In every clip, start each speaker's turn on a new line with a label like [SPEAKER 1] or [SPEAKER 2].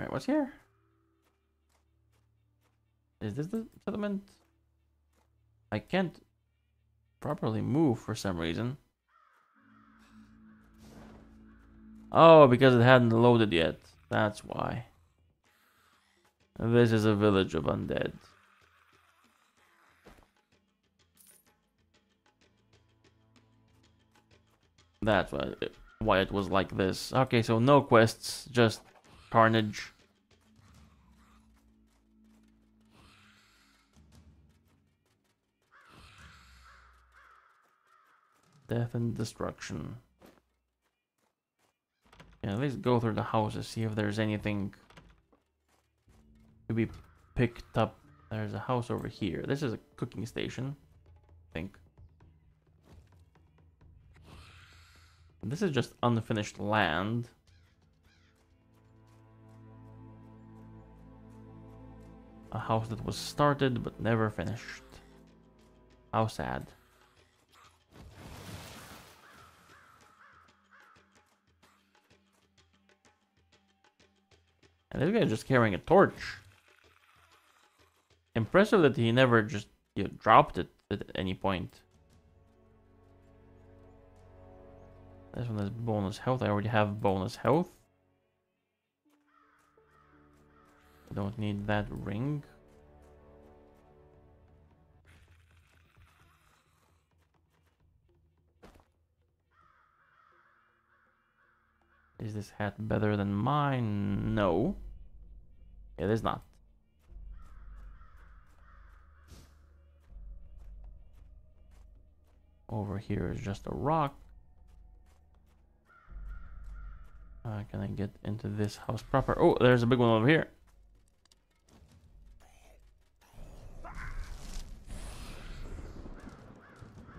[SPEAKER 1] Alright, what's here? Is this the settlement? I can't properly move for some reason. Oh, because it hadn't loaded yet. That's why. This is a village of undead. That's why it, why it was like this. Okay, so no quests, just carnage. Death and destruction. Yeah, let's go through the houses, see if there's anything to be picked up. There's a house over here. This is a cooking station, I think. This is just unfinished land. A house that was started but never finished. How sad. And this guy's just carrying a torch. Impressive that he never just you know, dropped it at any point. This one has bonus health. I already have bonus health. Don't need that ring. Is this hat better than mine? No. It is not. Over here is just a rock. Uh, can I get into this house proper? Oh, there's a big one over here.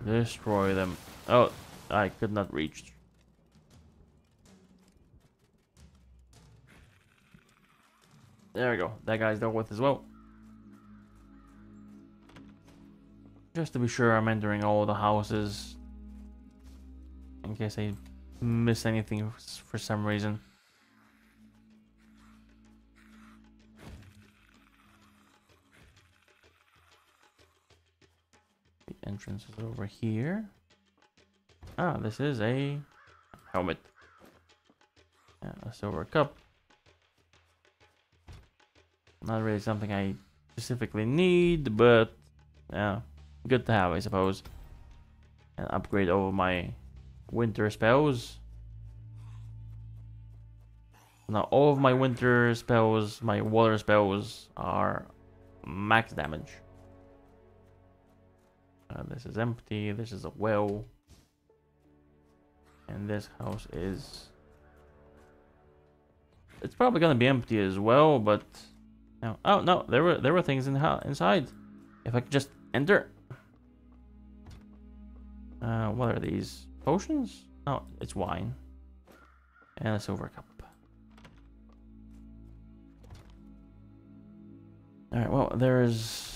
[SPEAKER 1] Destroy them. Oh, I could not reach. There we go. That guy's dealt with as well. Just to be sure I'm entering all the houses. In case I miss anything for some reason. Entrance is over here. Ah, this is a helmet. Yeah, a silver cup. Not really something I specifically need, but yeah, good to have, I suppose. And upgrade all my winter spells. Now all of my winter spells, my water spells are max damage. Uh, this is empty, this is a well. And this house is... It's probably gonna be empty as well, but... No. Oh, no, there were there were things in inside. If I could just enter. Uh, what are these? Potions? No, it's wine. And a silver cup. Alright, well, there's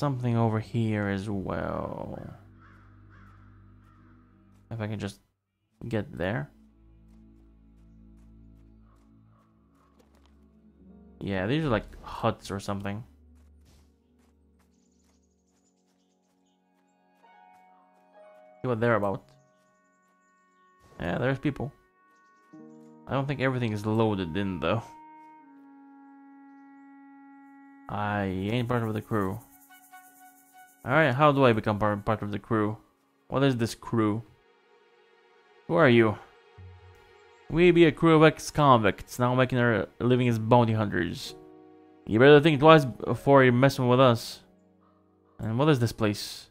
[SPEAKER 1] something over here as well. If I can just get there. Yeah, these are like huts or something. See what they're about. Yeah, there's people. I don't think everything is loaded in though. I ain't part of the crew. Alright, how do I become part, part of the crew? What is this crew? Who are you? We be a crew of ex-convicts, now making our living as bounty hunters. You better think twice before you're messing with us. And what is this place?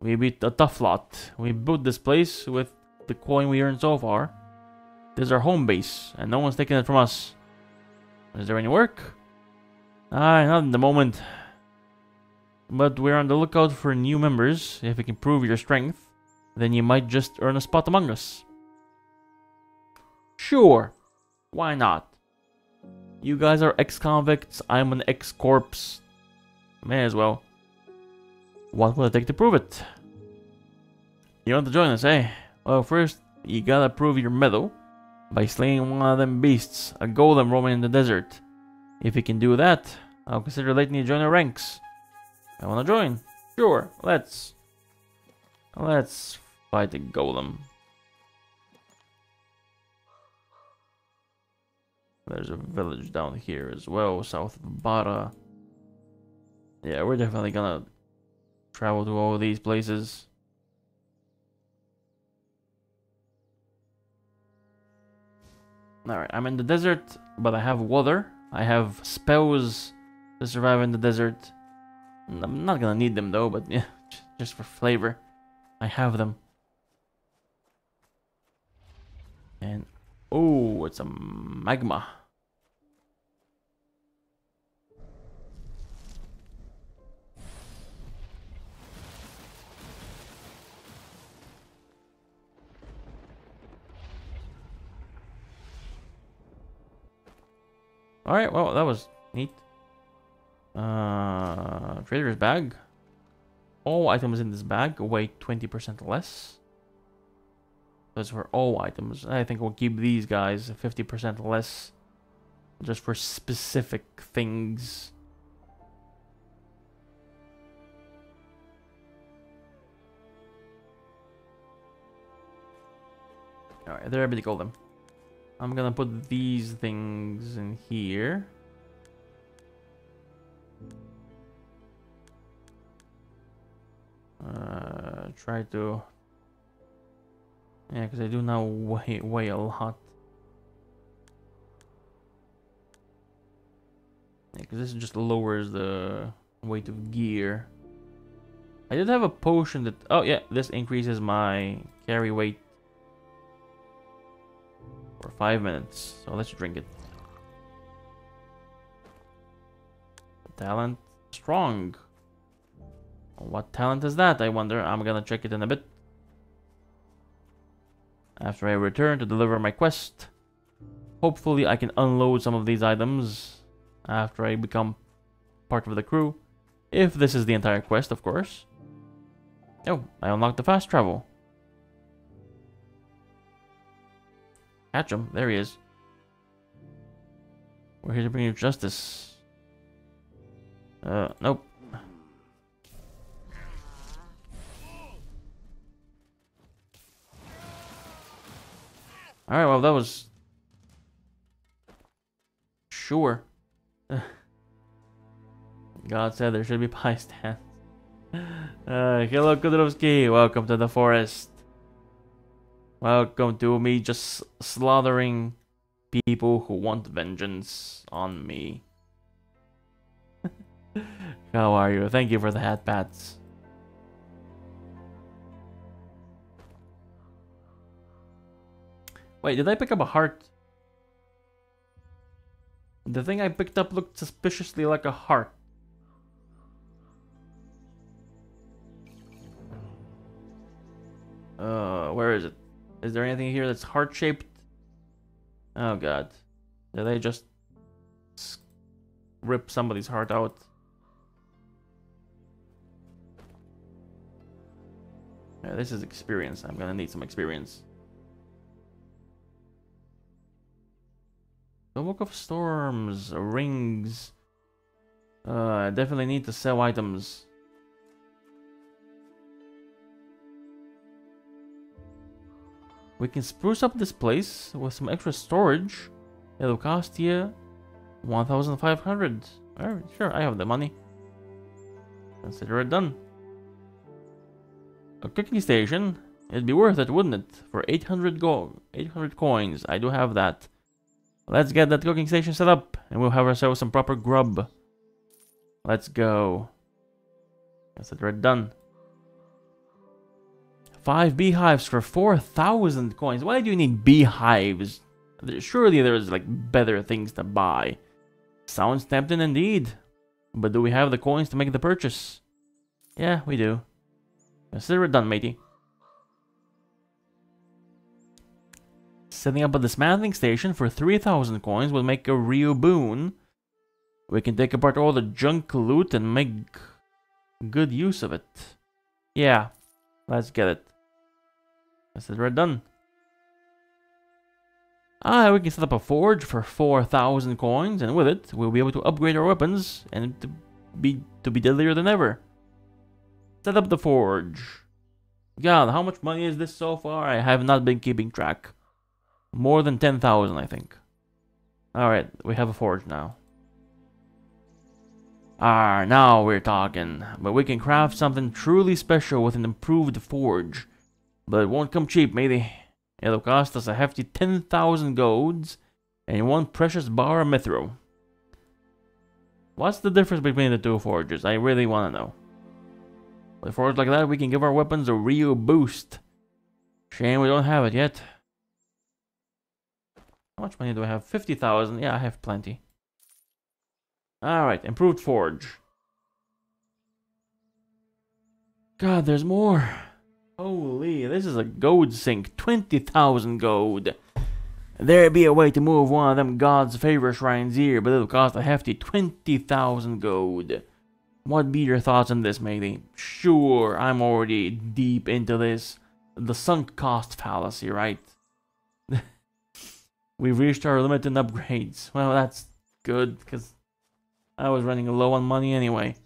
[SPEAKER 1] We beat a tough lot. We built this place with the coin we earned so far. This is our home base, and no one's taking it from us. Is there any work? Ah, not in the moment. But we're on the lookout for new members. If you can prove your strength, then you might just earn a spot among us. Sure. Why not? You guys are ex-convicts, I'm an ex-corpse. May as well. What will it take to prove it? You want to join us, eh? Well, first, you gotta prove your mettle by slaying one of them beasts, a golem roaming in the desert. If you can do that, I'll consider letting you join our ranks. I wanna join. Sure, let's. Let's fight the golem. There's a village down here as well, south of Bara. Yeah, we're definitely gonna travel to all these places. Alright, I'm in the desert, but I have water. I have spells to survive in the desert. I'm not gonna need them though, but yeah, just for flavor. I have them. And, oh, it's a magma. Alright, well, that was neat. Uh, trader's bag. All items in this bag weigh 20% less. Those for all items. I think we'll keep these guys 50% less. Just for specific things. Alright, they're able to golden. I'm gonna put these things in here. Uh, try to... Yeah, because I do now weigh, weigh a lot. Yeah, because this just lowers the weight of gear. I did have a potion that... Oh, yeah, this increases my carry weight for five minutes. So let's drink it. Talent strong. What talent is that, I wonder? I'm gonna check it in a bit. After I return to deliver my quest. Hopefully I can unload some of these items after I become part of the crew. If this is the entire quest, of course. Oh, I unlocked the fast travel. Catch him. There he is. We're here to bring you justice. Uh, nope. Alright, well, that was... Sure. God said there should be pie stands. Uh, hello, Kudrowski. Welcome to the forest. Welcome to me just slaughtering people who want vengeance on me. How are you? Thank you for the hat pats. Wait, did I pick up a heart? The thing I picked up looked suspiciously like a heart. Uh, where is it? Is there anything here that's heart-shaped? Oh god. Did they just rip somebody's heart out? Yeah, this is experience. I'm gonna need some experience. The Book of Storms, rings. Uh, I definitely need to sell items. We can spruce up this place with some extra storage. It'll cost you 1,500. Alright, sure, I have the money. Consider it done. A cooking station. It'd be worth it, wouldn't it? For 800 gold, 800 coins. I do have that. Let's get that cooking station set up, and we'll have ourselves some proper grub. Let's go. Consider it done. Five beehives for 4,000 coins. Why do you need beehives? Surely there's like better things to buy. Sounds tempting indeed. But do we have the coins to make the purchase? Yeah, we do. Consider it done, matey. Setting up a dismantling station for 3,000 coins will make a real boon. We can take apart all the junk loot and make good use of it. Yeah, let's get it. I said we're done. Ah, we can set up a forge for 4,000 coins, and with it, we'll be able to upgrade our weapons and to be to be deadlier than ever. Set up the forge. God, how much money is this so far? I have not been keeping track. More than 10,000, I think. Alright, we have a forge now. Ah, now we're talking. But we can craft something truly special with an improved forge. But it won't come cheap, matey. It'll cost us a hefty 10,000 golds and one precious bar of mithril. What's the difference between the two forges? I really want to know. With a forge like that, we can give our weapons a real boost. Shame we don't have it yet. How much money do I have? 50,000. Yeah, I have plenty. Alright, improved forge. God, there's more. Holy, this is a gold sink. 20,000 gold. There'd be a way to move one of them God's favorite shrines here, but it'll cost a hefty 20,000 gold. What be your thoughts on this, matey? Sure, I'm already deep into this. The sunk cost fallacy, right? We've reached our limit in upgrades. Well, that's good, because I was running low on money anyway.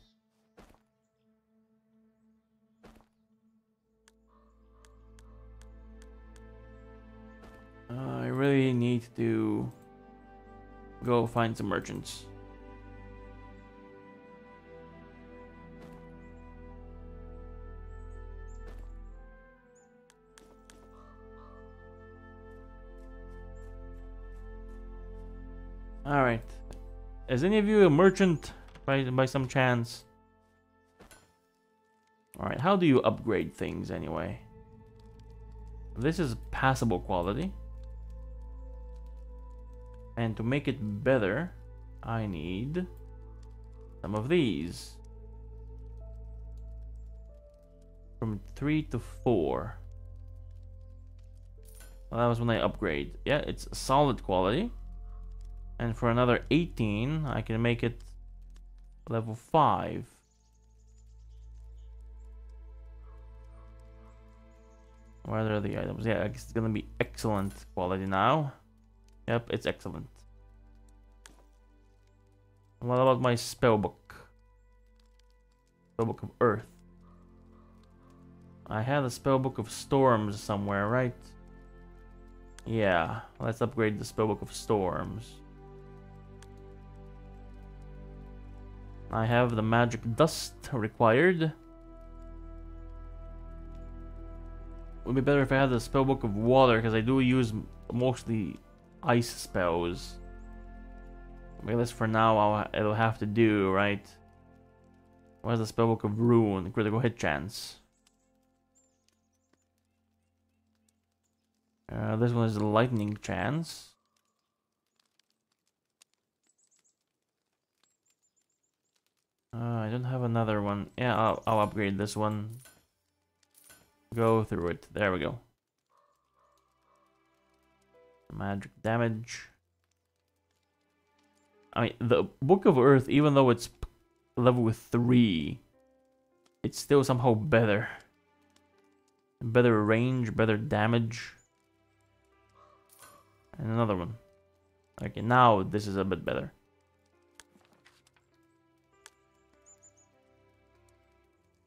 [SPEAKER 1] Uh, I really need to go find some merchants. Alright. Is any of you a merchant by, by some chance? Alright, how do you upgrade things anyway? This is passable quality. And to make it better, I need some of these. From 3 to 4. Well, that was when I upgrade. Yeah, it's solid quality. And for another 18, I can make it level 5. Where are the items? Yeah, it's gonna be excellent quality now. Yep, it's excellent. What about my spellbook? Spellbook of Earth. I had a spellbook of Storms somewhere, right? Yeah, let's upgrade the spellbook of Storms. I have the magic dust required. Would be better if I had the spellbook of water because I do use mostly ice spells. I guess for now I'll, it'll have to do, right? Where's the spellbook of rune? Critical hit chance. Uh, this one is lightning chance. Uh, I don't have another one. Yeah, I'll, I'll upgrade this one. Go through it. There we go. Magic damage. I mean, the Book of Earth, even though it's level 3, it's still somehow better. Better range, better damage. And another one. Okay, now this is a bit better.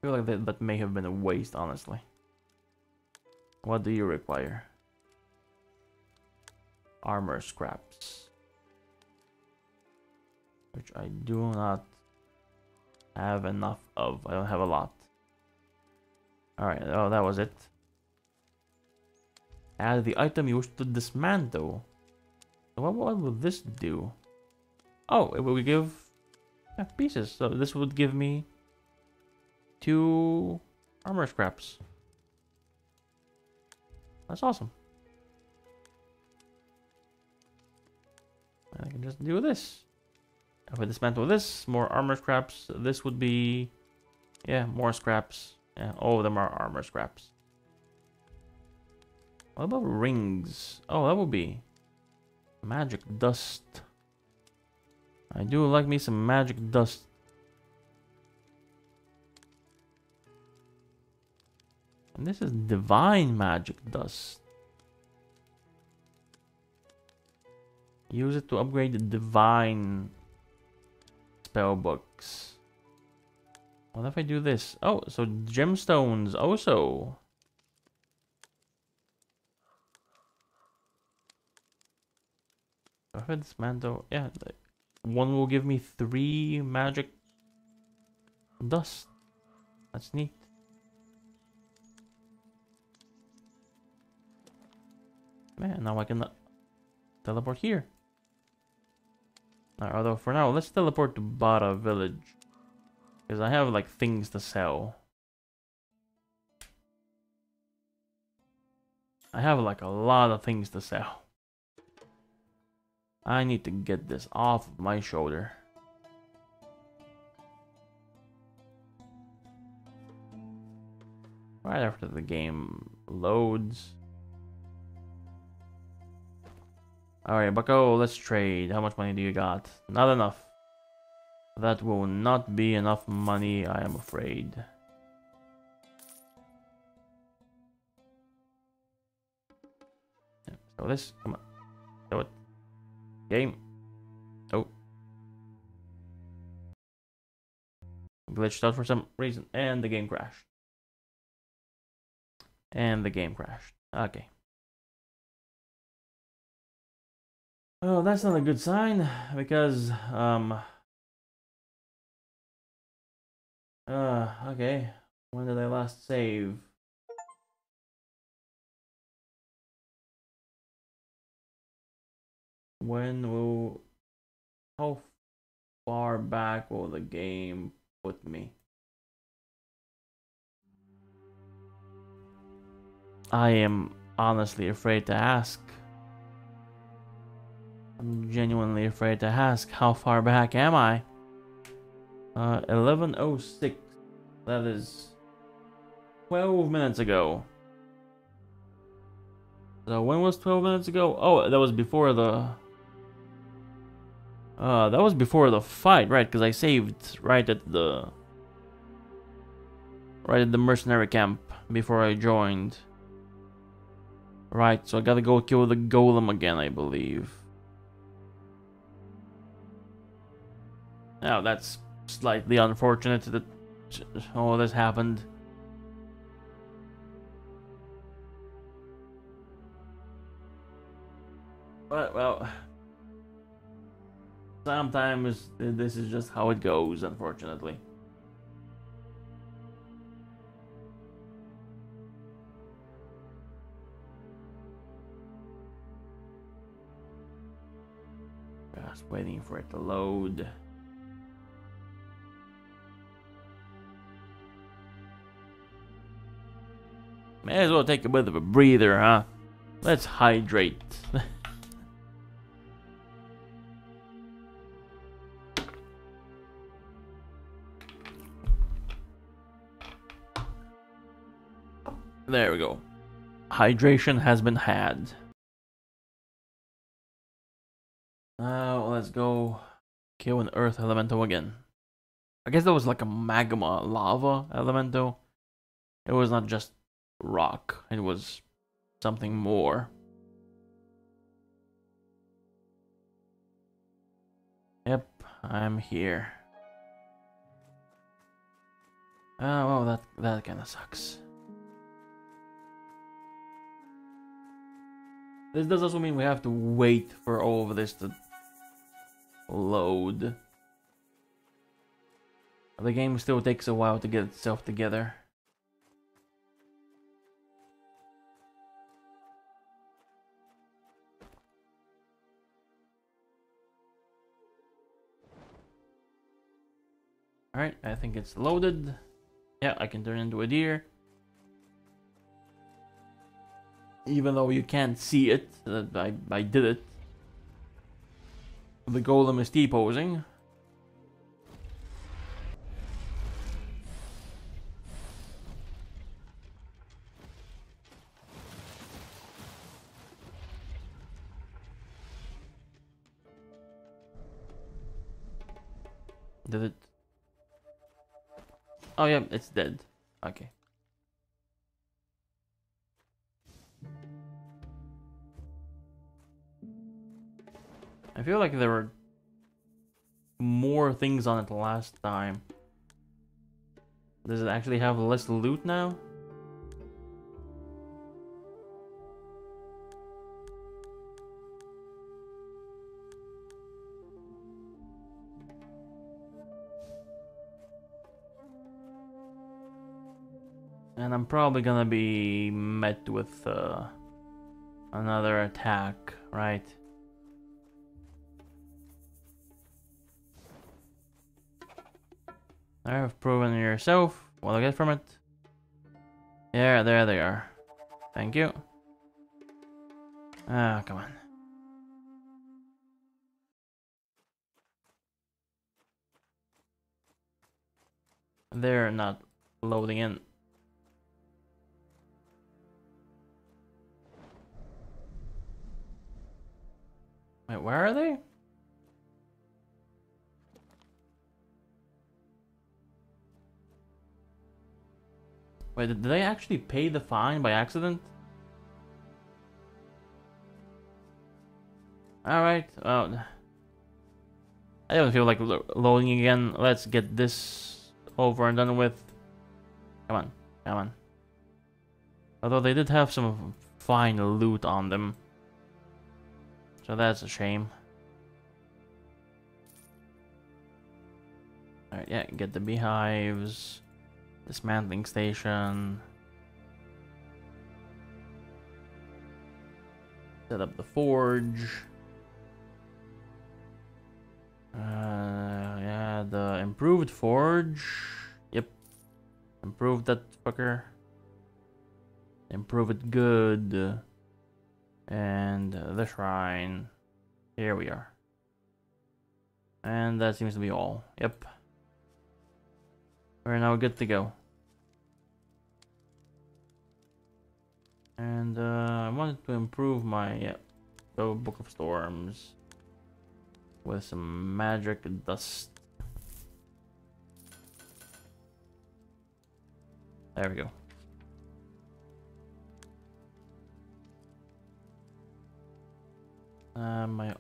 [SPEAKER 1] Feel like that, that may have been a waste, honestly. What do you require? Armor scraps. Which I do not have enough of. I don't have a lot. Alright, oh, that was it. Add the item you wish to dismantle. What, what will this do? Oh, it will give pieces. So this would give me two armor scraps. That's awesome. I can just do this. If I dismantle this, more armor scraps. This would be, yeah, more scraps. Yeah, all of them are armor scraps. What about rings? Oh, that would be magic dust. I do like me some magic dust. This is divine magic dust. Use it to upgrade the divine spell books. What if I do this? Oh, so gemstones also. If I dismantle, yeah, one will give me three magic dust. That's neat. Man, now I can teleport here. although for now, let's teleport to Bara village. Because I have like things to sell. I have like a lot of things to sell. I need to get this off of my shoulder. Right after the game loads. Alright, Bucko, let's trade. How much money do you got? Not enough. That will not be enough money, I am afraid. So this, come on. Do it. Game. Oh. Glitched out for some reason, and the game crashed. And the game crashed. Okay. Oh, that's not a good sign because um uh okay. When did I last save? When will how far back will the game put me? I am honestly afraid to ask. I'm genuinely afraid to ask how far back am I? Uh, 1106. That is 12 minutes ago. So when was 12 minutes ago? Oh, that was before the... Uh, that was before the fight, right? Because I saved right at the... Right at the mercenary camp before I joined. Right, so I gotta go kill the golem again, I believe. Now, that's slightly unfortunate that all this happened. But, well, sometimes this is just how it goes, unfortunately. Just waiting for it to load. May as well take a bit of a breather, huh? Let's hydrate. there we go. Hydration has been had. Now let's go kill an earth elemental again. I guess that was like a magma lava elemental. It was not just rock. It was something more. Yep, I'm here. Oh, well, that, that kinda sucks. This does also mean we have to wait for all of this to load. The game still takes a while to get itself together. Alright, I think it's loaded. Yeah, I can turn into a deer. Even though you can't see it, uh, I, I did it. The golem is T-posing. Did it Oh yeah, it's dead. Okay. I feel like there were more things on it last time. Does it actually have less loot now? And I'm probably gonna be met with uh, another attack, right? I have proven yourself. What I get from it? Yeah, there they are. Thank you. Ah, come on. They're not loading in. Wait, where are they? Wait, did they actually pay the fine by accident? Alright, well... I don't feel like lo loading again. Let's get this over and done with. Come on, come on. Although they did have some fine loot on them. So that's a shame. Alright, yeah, get the beehives. Dismantling station. Set up the forge. Uh, yeah, the improved forge. Yep. Improve that fucker. Improve it good. And the shrine. Here we are. And that seems to be all. Yep. We're now good to go. And uh, I wanted to improve my uh, Book of Storms with some magic dust. There we go. Uh, my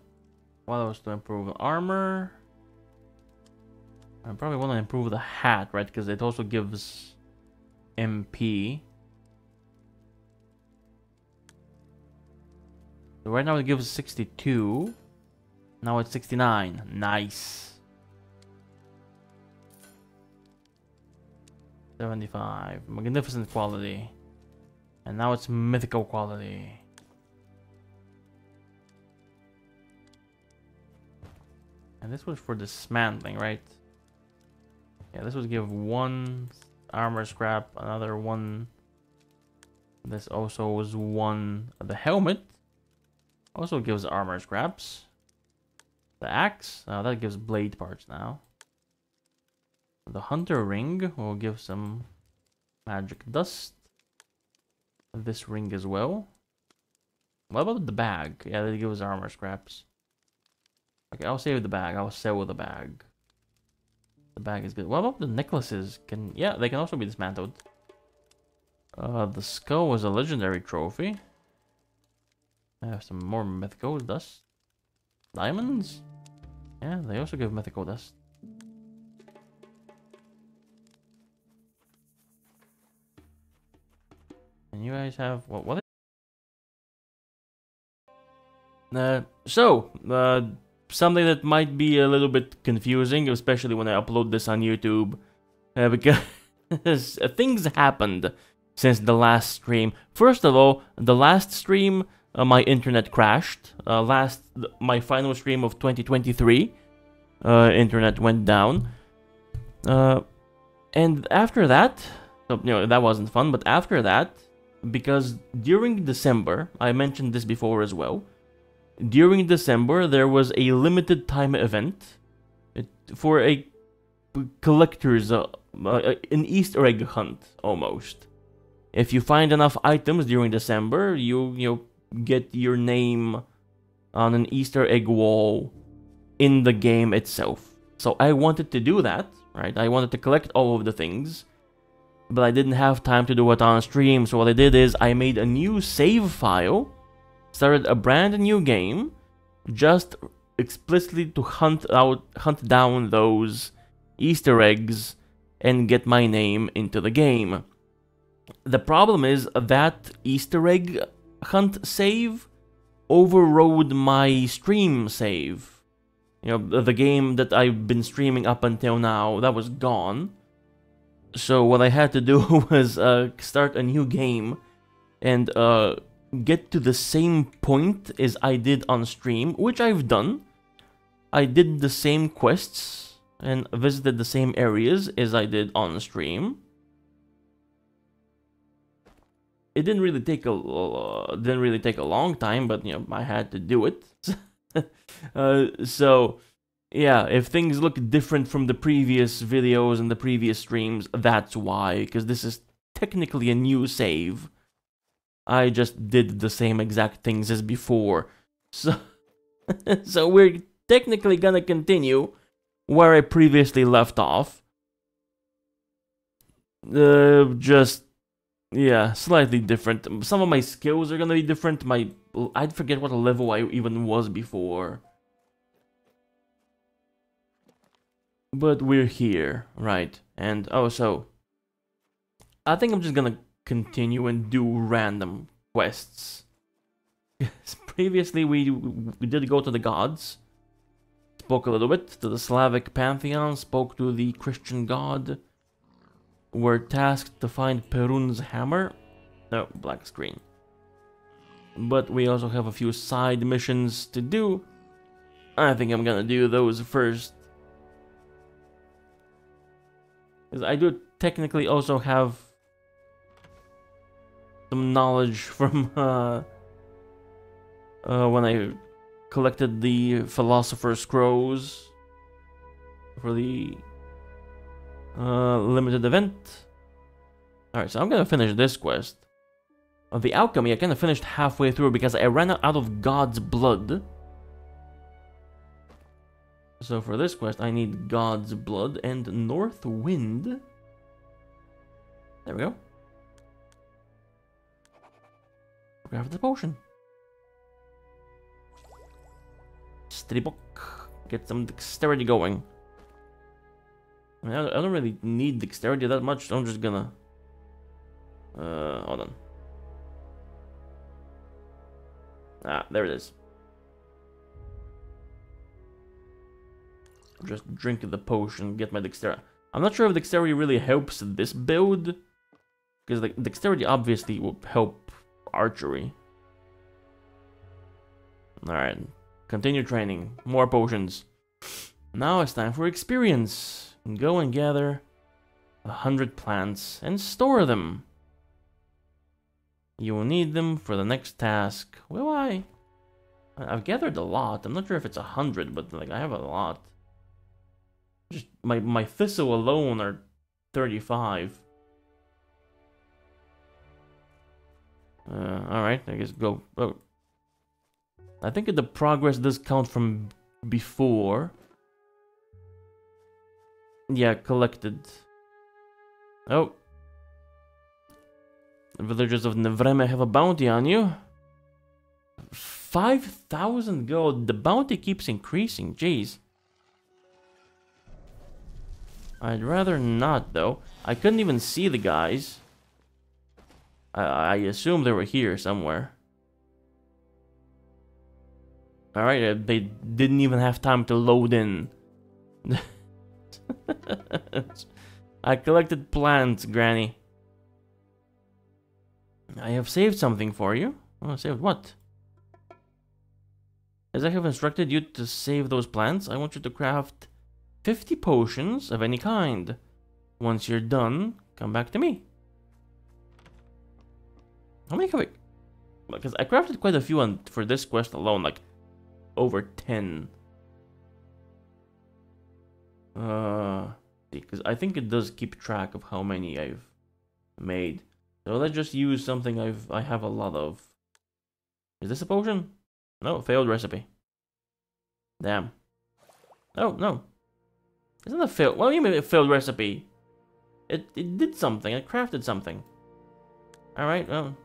[SPEAKER 1] what else to improve armor? I probably want to improve the hat, right? Because it also gives MP. So right now it gives 62. Now it's 69. Nice. 75. Magnificent quality. And now it's mythical quality. And this was for dismantling, right? Yeah, this would give one armor scrap, another one. This also was one. The helmet also gives armor scraps. The axe, uh, that gives blade parts now. The hunter ring will give some magic dust. This ring as well. What about the bag? Yeah, that gives armor scraps. Okay, I'll save the bag. I'll sell the bag. The bag is good. What about the necklaces? Can yeah, they can also be dismantled. Uh, the skull was a legendary trophy. I have some more mythical dust. Diamonds? Yeah, they also give mythical dust. And you guys have what? What? Uh, so uh, something that might be a little bit confusing, especially when I upload this on YouTube, uh, because things happened since the last stream. First of all, the last stream, uh, my internet crashed. Uh, last, my final stream of 2023, uh, internet went down. Uh, and after that, so, you know, that wasn't fun, but after that, because during December, I mentioned this before as well, during December, there was a limited time event for a collector's, uh, uh, an Easter egg hunt almost. If you find enough items during December, you you get your name on an Easter egg wall in the game itself. So I wanted to do that, right? I wanted to collect all of the things, but I didn't have time to do it on stream. So what I did is I made a new save file started a brand new game just explicitly to hunt out hunt down those Easter eggs and get my name into the game. The problem is that Easter egg hunt save overrode my stream save. You know, the game that I've been streaming up until now, that was gone. So what I had to do was uh, start a new game and uh, get to the same point as I did on stream, which I've done. I did the same quests and visited the same areas as I did on stream. It didn't really take a uh, didn't really take a long time, but you know I had to do it. uh, so yeah, if things look different from the previous videos and the previous streams, that's why, because this is technically a new save. I just did the same exact things as before. So, so we're technically gonna continue where I previously left off. Uh, just, yeah, slightly different. Some of my skills are gonna be different. My, I'd forget what level I even was before. But we're here, right? And, oh, so... I think I'm just gonna continue and do random quests. Previously, we, we did go to the gods. Spoke a little bit to the Slavic pantheon, spoke to the Christian god. Were tasked to find Perun's hammer. No, black screen. But we also have a few side missions to do. I think I'm gonna do those first. Because I do technically also have some knowledge from uh, uh, when I collected the Philosopher's Scrolls for the uh, limited event. Alright, so I'm gonna finish this quest. The alchemy, I kind of finished halfway through because I ran out of God's blood. So for this quest, I need God's blood and North Wind. There we go. Grab the potion. Steady book. Get some dexterity going. I, mean, I don't really need dexterity that much, so I'm just gonna... Uh, hold on. Ah, there it is. Just drink the potion, get my dexterity. I'm not sure if dexterity really helps this build. Because like, dexterity obviously will help archery. Alright, continue training. More potions. Now it's time for experience. Go and gather a hundred plants and store them. You will need them for the next task. Will I? I've gathered a lot. I'm not sure if it's a hundred, but like I have a lot. Just my my thistle alone are 35. Uh, Alright, I guess go. Oh. I think the progress does count from before. Yeah, collected. Oh. The villagers of Nevreme have a bounty on you. 5,000 gold. The bounty keeps increasing. Jeez. I'd rather not, though. I couldn't even see the guys. I, I assume they were here somewhere. Alright, uh, they didn't even have time to load in. I collected plants, Granny. I have saved something for you. Oh, saved what? As I have instructed you to save those plants, I want you to craft 50 potions of any kind. Once you're done, come back to me. How many have I... Because I crafted quite a few on for this quest alone, like over 10. Uh, because I think it does keep track of how many I've made. So let's just use something I've I have a lot of. Is this a potion? No, failed recipe. Damn. Oh no. Isn't a failed? Do you mean a failed recipe? It it did something. I crafted something. All right. Well,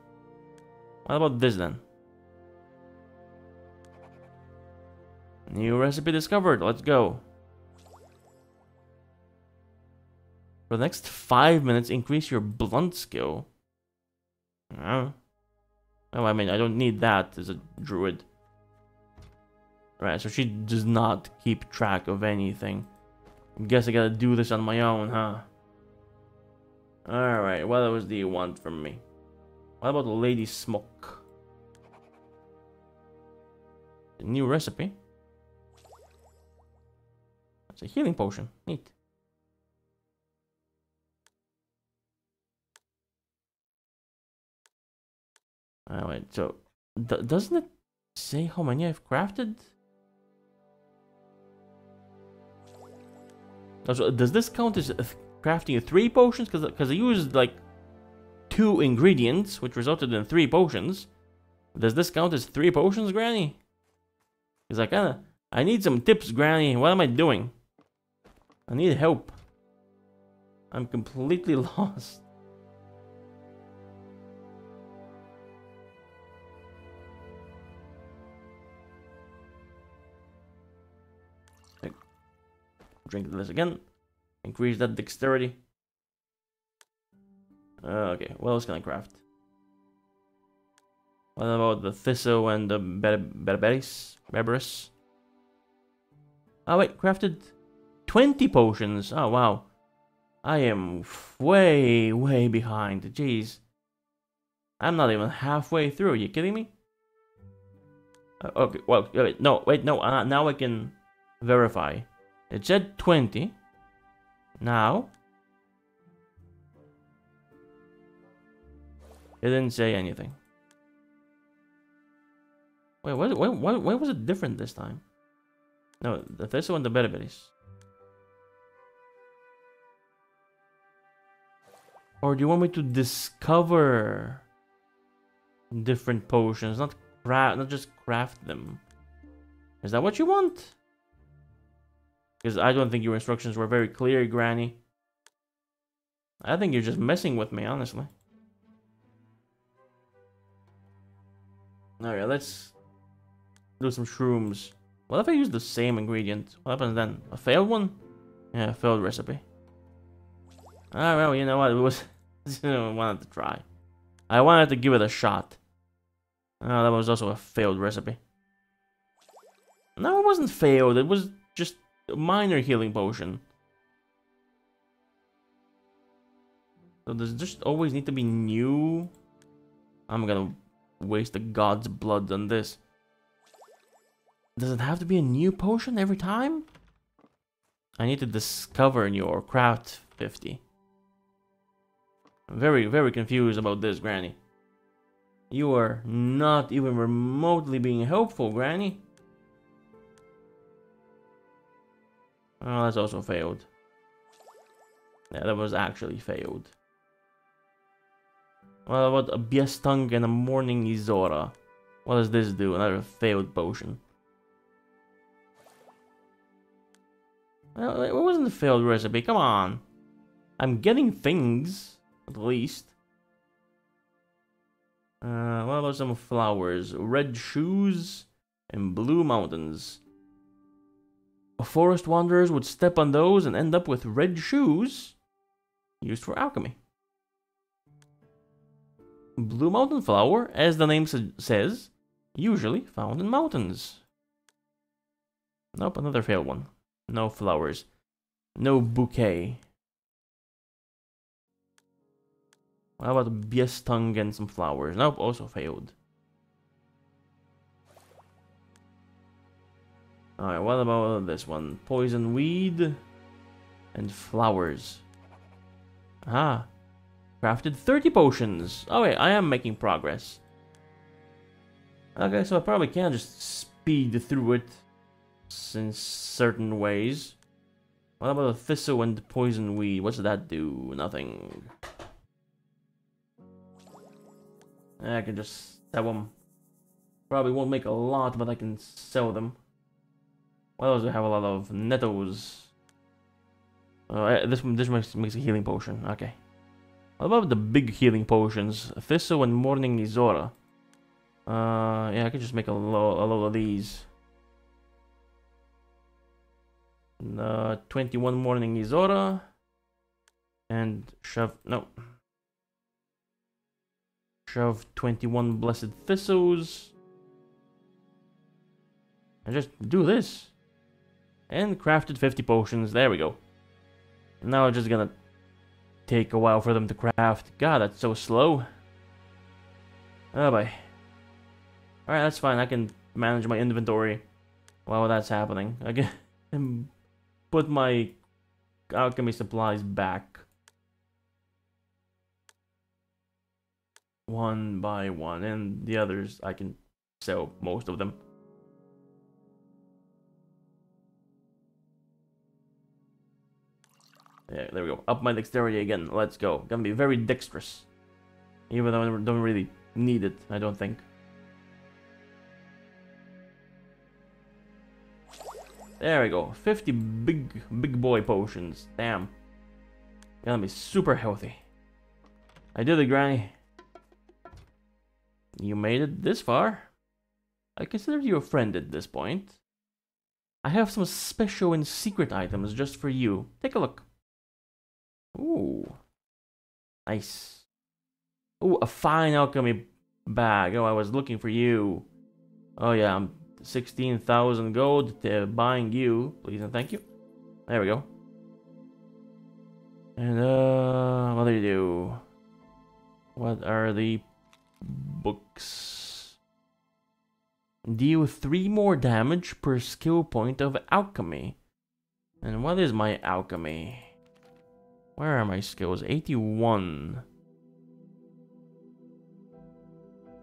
[SPEAKER 1] what about this then? New recipe discovered. Let's go. For the next five minutes, increase your blunt skill. Oh, I mean, I don't need that as a druid. Right, so she does not keep track of anything. I guess I gotta do this on my own, huh? Alright, what else do you want from me? What about Lady Smoke? A new recipe. It's a healing potion. Neat. Ah, Alright, so... doesn't it say how many I've crafted? Also, does this count as crafting three potions? Cause Because I used like two ingredients, which resulted in three potions. Does this count as three potions, Granny? Because I kinda... I need some tips, Granny. What am I doing? I need help. I'm completely lost. Drink this again. Increase that dexterity. Uh, okay, what else can I craft? What about the thistle and the berberis? Berberis? Oh wait, crafted 20 potions. Oh wow. I am way, way behind. Jeez. I'm not even halfway through. Are you kidding me? Uh, okay, well, wait, no, wait, no. Uh, now I can verify. It said 20. Now. It didn't say anything. Wait, why, why was it different this time? No, the first one, the berberis. Or do you want me to discover different potions, not craft, not just craft them? Is that what you want? Because I don't think your instructions were very clear, Granny. I think you're just messing with me, honestly. Alright, let's do some shrooms. What if I use the same ingredient? What happens then? A failed one? Yeah, failed recipe. Alright, well, you know what? It was... I wanted to try. I wanted to give it a shot. Oh, that was also a failed recipe. No, it wasn't failed. It was just a minor healing potion. So does just always need to be new? I'm gonna waste the god's blood on this. Does it have to be a new potion every time? I need to discover new or craft 50. I'm very, very confused about this, Granny. You are not even remotely being helpful, Granny. Oh, that's also failed. Yeah, that was actually failed. What about a Biestung and a Morning Izora? What does this do? Another failed potion. Well, it wasn't a failed recipe, come on. I'm getting things, at least. Uh, what about some flowers? Red shoes and blue mountains. A forest wanderers would step on those and end up with red shoes used for alchemy. Blue mountain flower, as the name says, usually found in mountains. Nope, another failed one. No flowers. No bouquet. How about Biestung and some flowers? Nope, also failed. Alright, what about this one? Poison weed and flowers. Ah, crafted 30 potions. Oh wait, I am making progress. Okay, so I probably can just speed through it in certain ways. What about the thistle and poison weed? What's that do? Nothing. I can just sell them. Probably won't make a lot, but I can sell them. What else do I have a lot of? Nettles. Uh, this this makes, makes a healing potion. Okay. What about the big healing potions? Thistle and Morning Izora. Uh, yeah, I could just make a, lo a load of these. Uh, 21 Morning Izora. And shove... No. Shove 21 Blessed Thistles. And just do this. And crafted 50 potions. There we go. Now it's just gonna take a while for them to craft. God, that's so slow. Oh boy. Alright, that's fine. I can manage my inventory while that's happening. I can put my alchemy supplies back. One by one. And the others, I can sell most of them. Yeah, there we go. Up my dexterity again. Let's go. Gonna be very dexterous. Even though I don't really need it, I don't think. There we go. 50 big, big boy potions. Damn. Gonna be super healthy. I did it, Granny. You made it this far. I consider you a friend at this point. I have some special and secret items just for you. Take a look. Ooh. Nice. Ooh, a fine alchemy bag. Oh, I was looking for you. Oh yeah, I'm 16,000 gold to buying you. Please and thank you. There we go. And uh, what do you do? What are the books? Deal 3 more damage per skill point of alchemy. And what is my alchemy? Where are my skills? 81.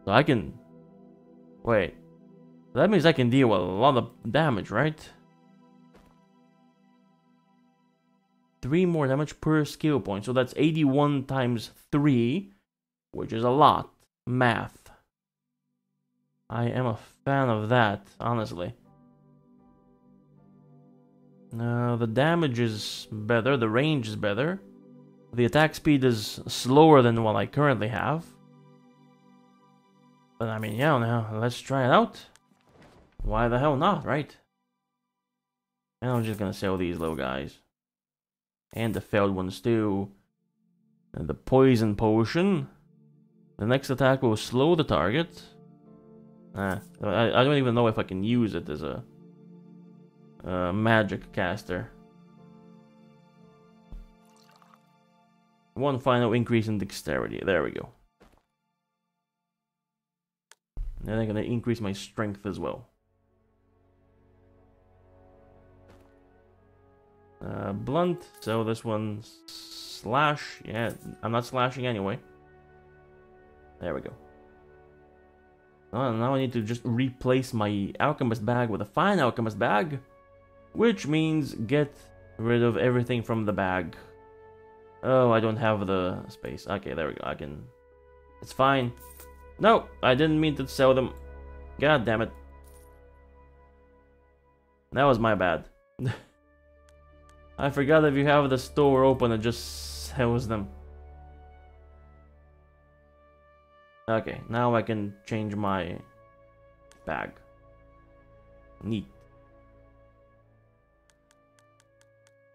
[SPEAKER 1] So I can... Wait. That means I can deal a lot of damage, right? Three more damage per skill point. So that's 81 times 3, which is a lot. Math. I am a fan of that, honestly. No, the damage is better, the range is better. The attack speed is slower than what I currently have. But I mean, yeah, now let's try it out. Why the hell not, right? And I'm just gonna sell these little guys. And the failed ones too. And the poison potion. The next attack will slow the target. Ah, I, I don't even know if I can use it as a uh, magic caster. One final increase in dexterity. There we go. And I'm gonna increase my strength as well. Uh, blunt, so this one slash. Yeah, I'm not slashing anyway. There we go. Oh, now I need to just replace my alchemist bag with a fine alchemist bag. Which means get rid of everything from the bag. Oh, I don't have the space. Okay, there we go. I can... It's fine. No, I didn't mean to sell them. God damn it. That was my bad. I forgot if you have the store open, it just sells them. Okay, now I can change my bag. Neat.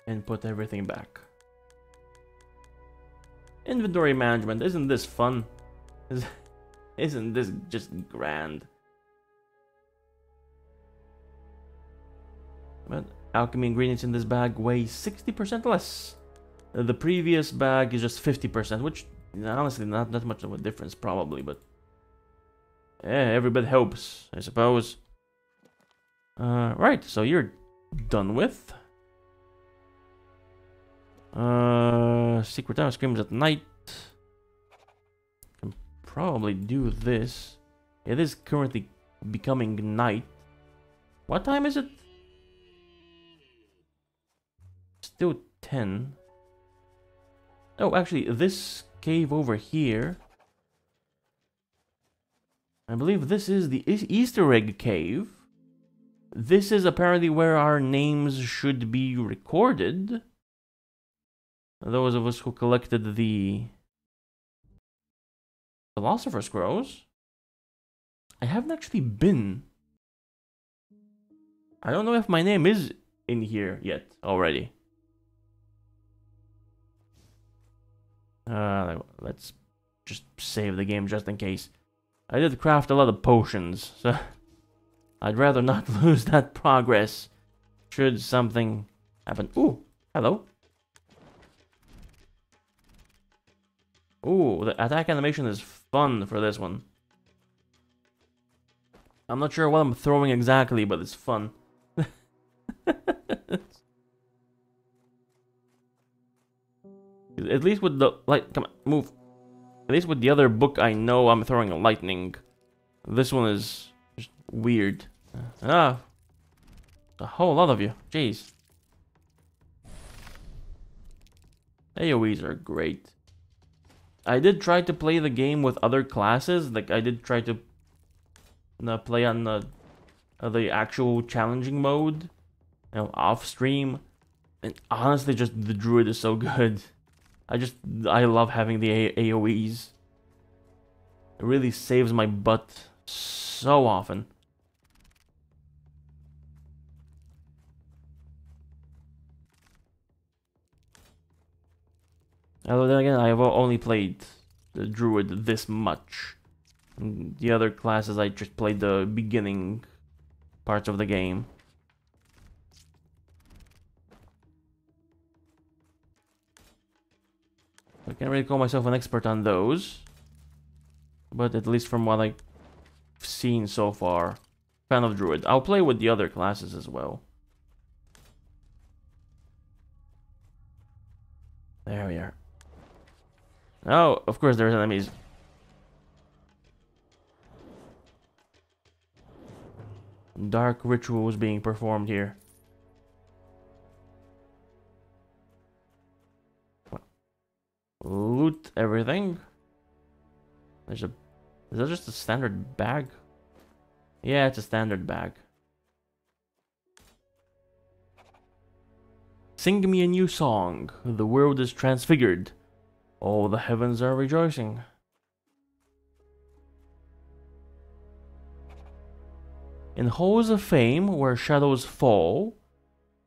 [SPEAKER 1] And put everything back. Inventory management, isn't this fun? Isn't this just grand? But alchemy ingredients in this bag weigh 60% less. The previous bag is just 50%, which honestly not that much of a difference probably, but yeah, every bit helps, I suppose. Uh, right, so you're done with. Uh, secret time screams at night. Can probably do this. It is currently becoming night. What time is it? Still 10. Oh, actually, this cave over here. I believe this is the Easter egg cave. This is apparently where our names should be recorded. Those of us who collected the Philosopher's Scrolls. I haven't actually been. I don't know if my name is in here yet already. Uh, let's just save the game just in case. I did craft a lot of potions, so I'd rather not lose that progress should something happen. Ooh, hello. Ooh, the attack animation is fun for this one. I'm not sure what I'm throwing exactly, but it's fun. At least with the light, come on, move. At least with the other book, I know I'm throwing a lightning. This one is just weird. Ah, a whole lot of you. Jeez. AoEs are great. I did try to play the game with other classes. Like, I did try to uh, play on the, uh, the actual challenging mode. You know, off stream. And honestly, just the druid is so good. I just, I love having the A AoEs. It really saves my butt so often. Although then again, I have only played the druid this much. the other classes, I just played the beginning parts of the game. I can't really call myself an expert on those. But at least from what I've seen so far, fan of Druid. I'll play with the other classes as well. There we are. Oh, of course there's enemies. Dark rituals being performed here. Loot everything. There's a... Is that just a standard bag? Yeah, it's a standard bag. Sing me a new song. The world is transfigured. All the heavens are rejoicing. In halls of fame where shadows fall,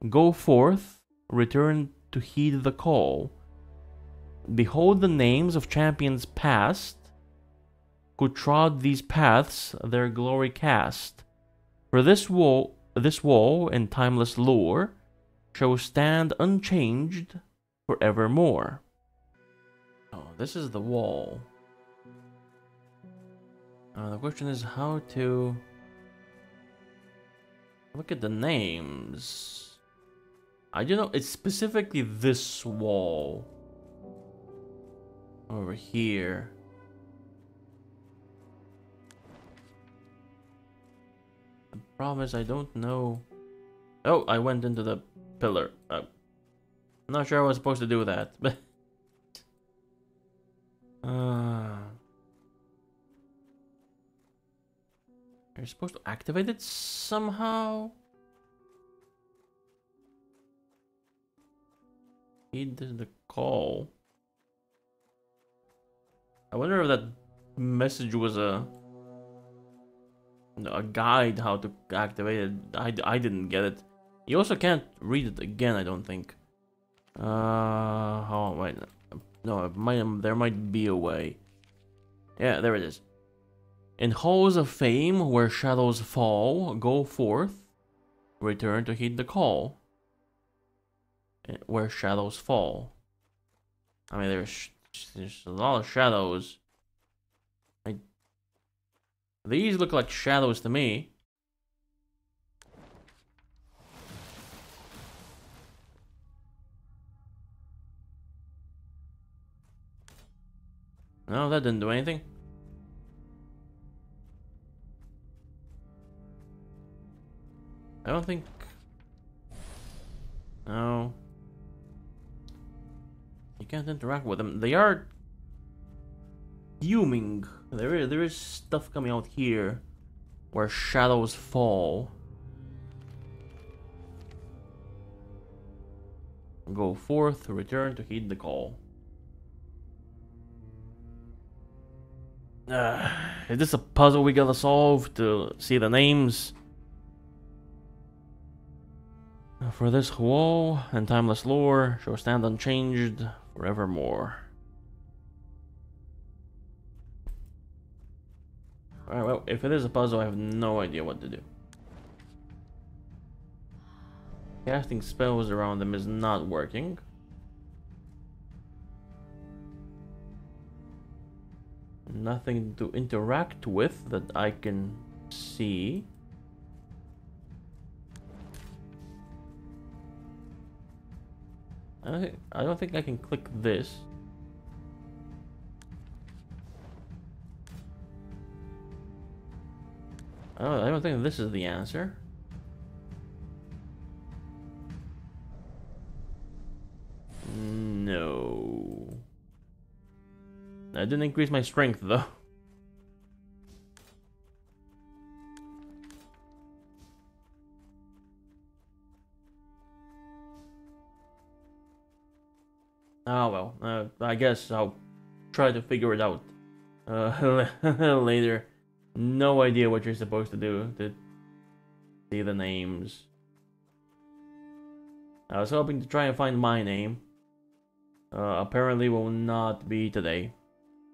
[SPEAKER 1] go forth, return to heed the call. Behold the names of champions past, who trod these paths their glory cast. For this wall, this wall in timeless lore shall stand unchanged forevermore. Oh, this is the wall. Uh, the question is how to look at the names. I don't know. It's specifically this wall over here. The problem is I don't know. Oh, I went into the pillar. Uh, I'm not sure I was supposed to do that, but. Uh, you're supposed to activate it somehow? Heed the call. I wonder if that message was a a guide how to activate it. I, I didn't get it. You also can't read it again, I don't think. Uh, oh, wait. No, might, there might be a way. Yeah, there it is. In halls of fame where shadows fall, go forth, return to heed the call. Eh, where shadows fall. I mean, there's, there's a lot of shadows. I, these look like shadows to me. No, that didn't do anything. I don't think... No. You can't interact with them. They are... Fuming. There is, there is stuff coming out here. Where shadows fall. Go forth, return to heed the call. Uh, is this a puzzle we gotta solve to see the names? For this wall and timeless lore shall stand unchanged forevermore. Alright, well, if it is a puzzle, I have no idea what to do. Casting spells around them is not working. Nothing to interact with that I can see. I don't, think, I can click this. I don't think this is the answer. No. I didn't increase my strength though. Oh well, uh, I guess I'll try to figure it out uh, later. No idea what you're supposed to do to see the names. I was hoping to try and find my name. Uh, apparently will not be today,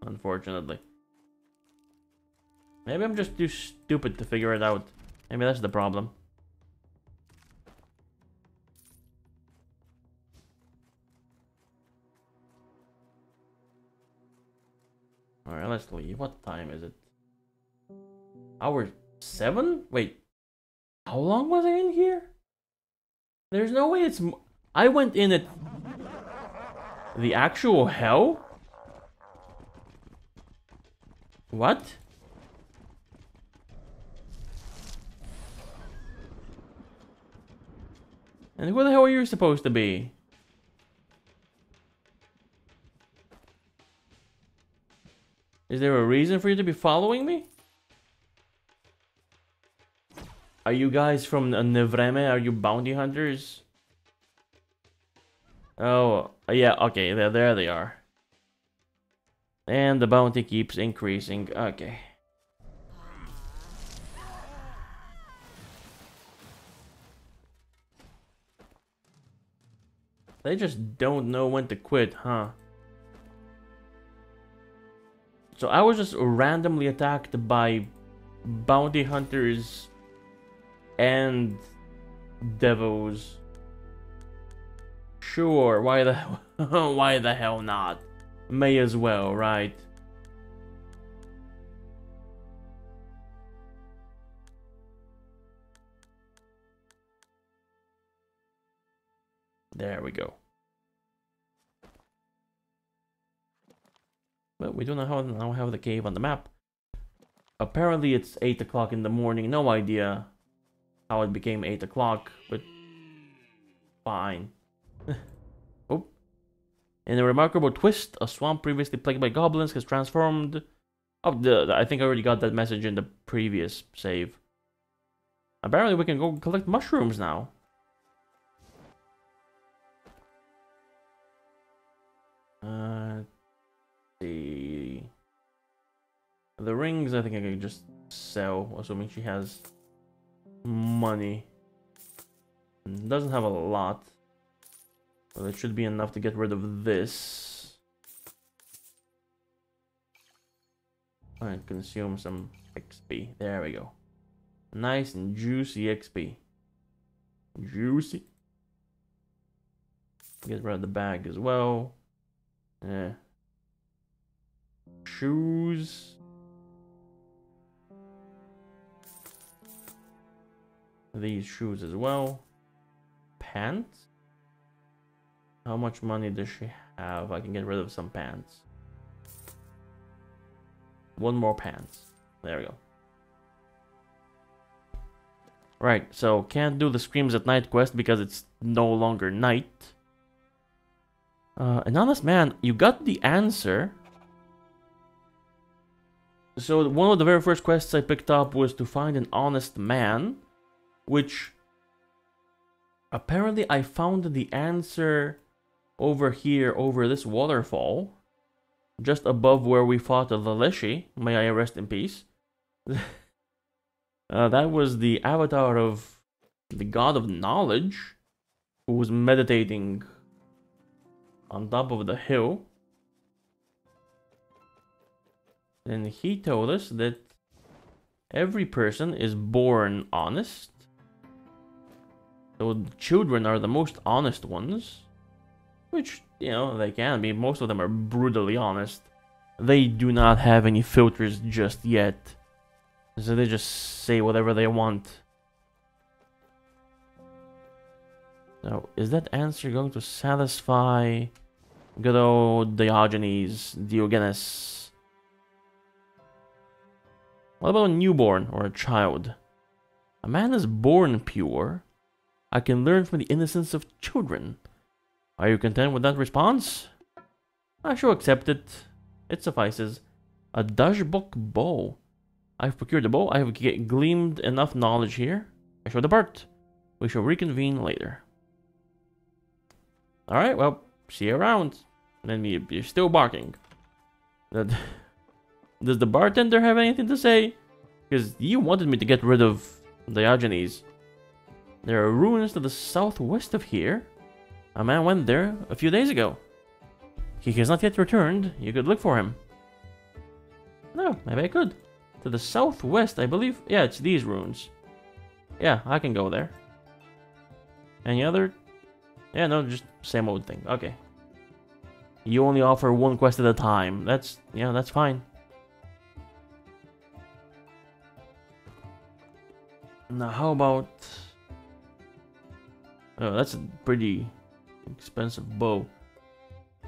[SPEAKER 1] unfortunately. Maybe I'm just too stupid to figure it out. Maybe that's the problem. Alright, let's leave. What time is it? Hour 7? Wait. How long was I in here? There's no way it's... I went in at... The actual hell? What? And who the hell are you supposed to be? Is there a reason for you to be following me? Are you guys from Nevreme? Are you bounty hunters? Oh, yeah, okay, there, there they are. And the bounty keeps increasing. Okay. They just don't know when to quit, huh? So I was just randomly attacked by bounty hunters and devils. Sure, why the why the hell not? May as well, right? There we go. But we don't know how now have the cave on the map. Apparently it's 8 o'clock in the morning. No idea how it became 8 o'clock, but fine. In a remarkable twist, a swamp previously plagued by goblins has transformed... Oh, the, I think I already got that message in the previous save. Apparently we can go collect mushrooms now. Uh, the the rings I think I can just sell, assuming she has money. Doesn't have a lot. It should be enough to get rid of this. And consume some XP. There we go. Nice and juicy XP. Juicy. Get rid of the bag as well. Yeah shoes. These shoes as well. Pants? How much money does she have? I can get rid of some pants. One more pants. There we go. Right, so can't do the Screams at Night quest because it's no longer night. Uh, an honest man, you got the answer. So one of the very first quests I picked up was to find an honest man, which apparently I found the answer over here, over this waterfall, just above where we fought the Lalishi. May I rest in peace. uh, that was the avatar of the god of knowledge. who was meditating on top of the hill. And he told us that every person is born honest. So children are the most honest ones. Which, you know, they can be. Most of them are brutally honest. They do not have any filters just yet. So they just say whatever they want. So, is that answer going to satisfy good old Diogenes, Diogenes? What about a newborn or a child? A man is born pure. I can learn from the innocence of children. Are you content with that response? I shall accept it. It suffices. A Dashbok bow. I've procured the bow. I have gleamed enough knowledge here. I shall depart. We shall reconvene later. Alright, well, see you around. Then you're still barking. Does the bartender have anything to say? Because you wanted me to get rid of Diogenes. There are ruins to the southwest of here. A man went there a few days ago. He has not yet returned. You could look for him. No, maybe I could. To the southwest, I believe. Yeah, it's these ruins. Yeah, I can go there. Any other? Yeah, no, just same old thing. Okay. You only offer one quest at a time. That's, yeah, that's fine. Now, how about... Oh, that's pretty expensive bow.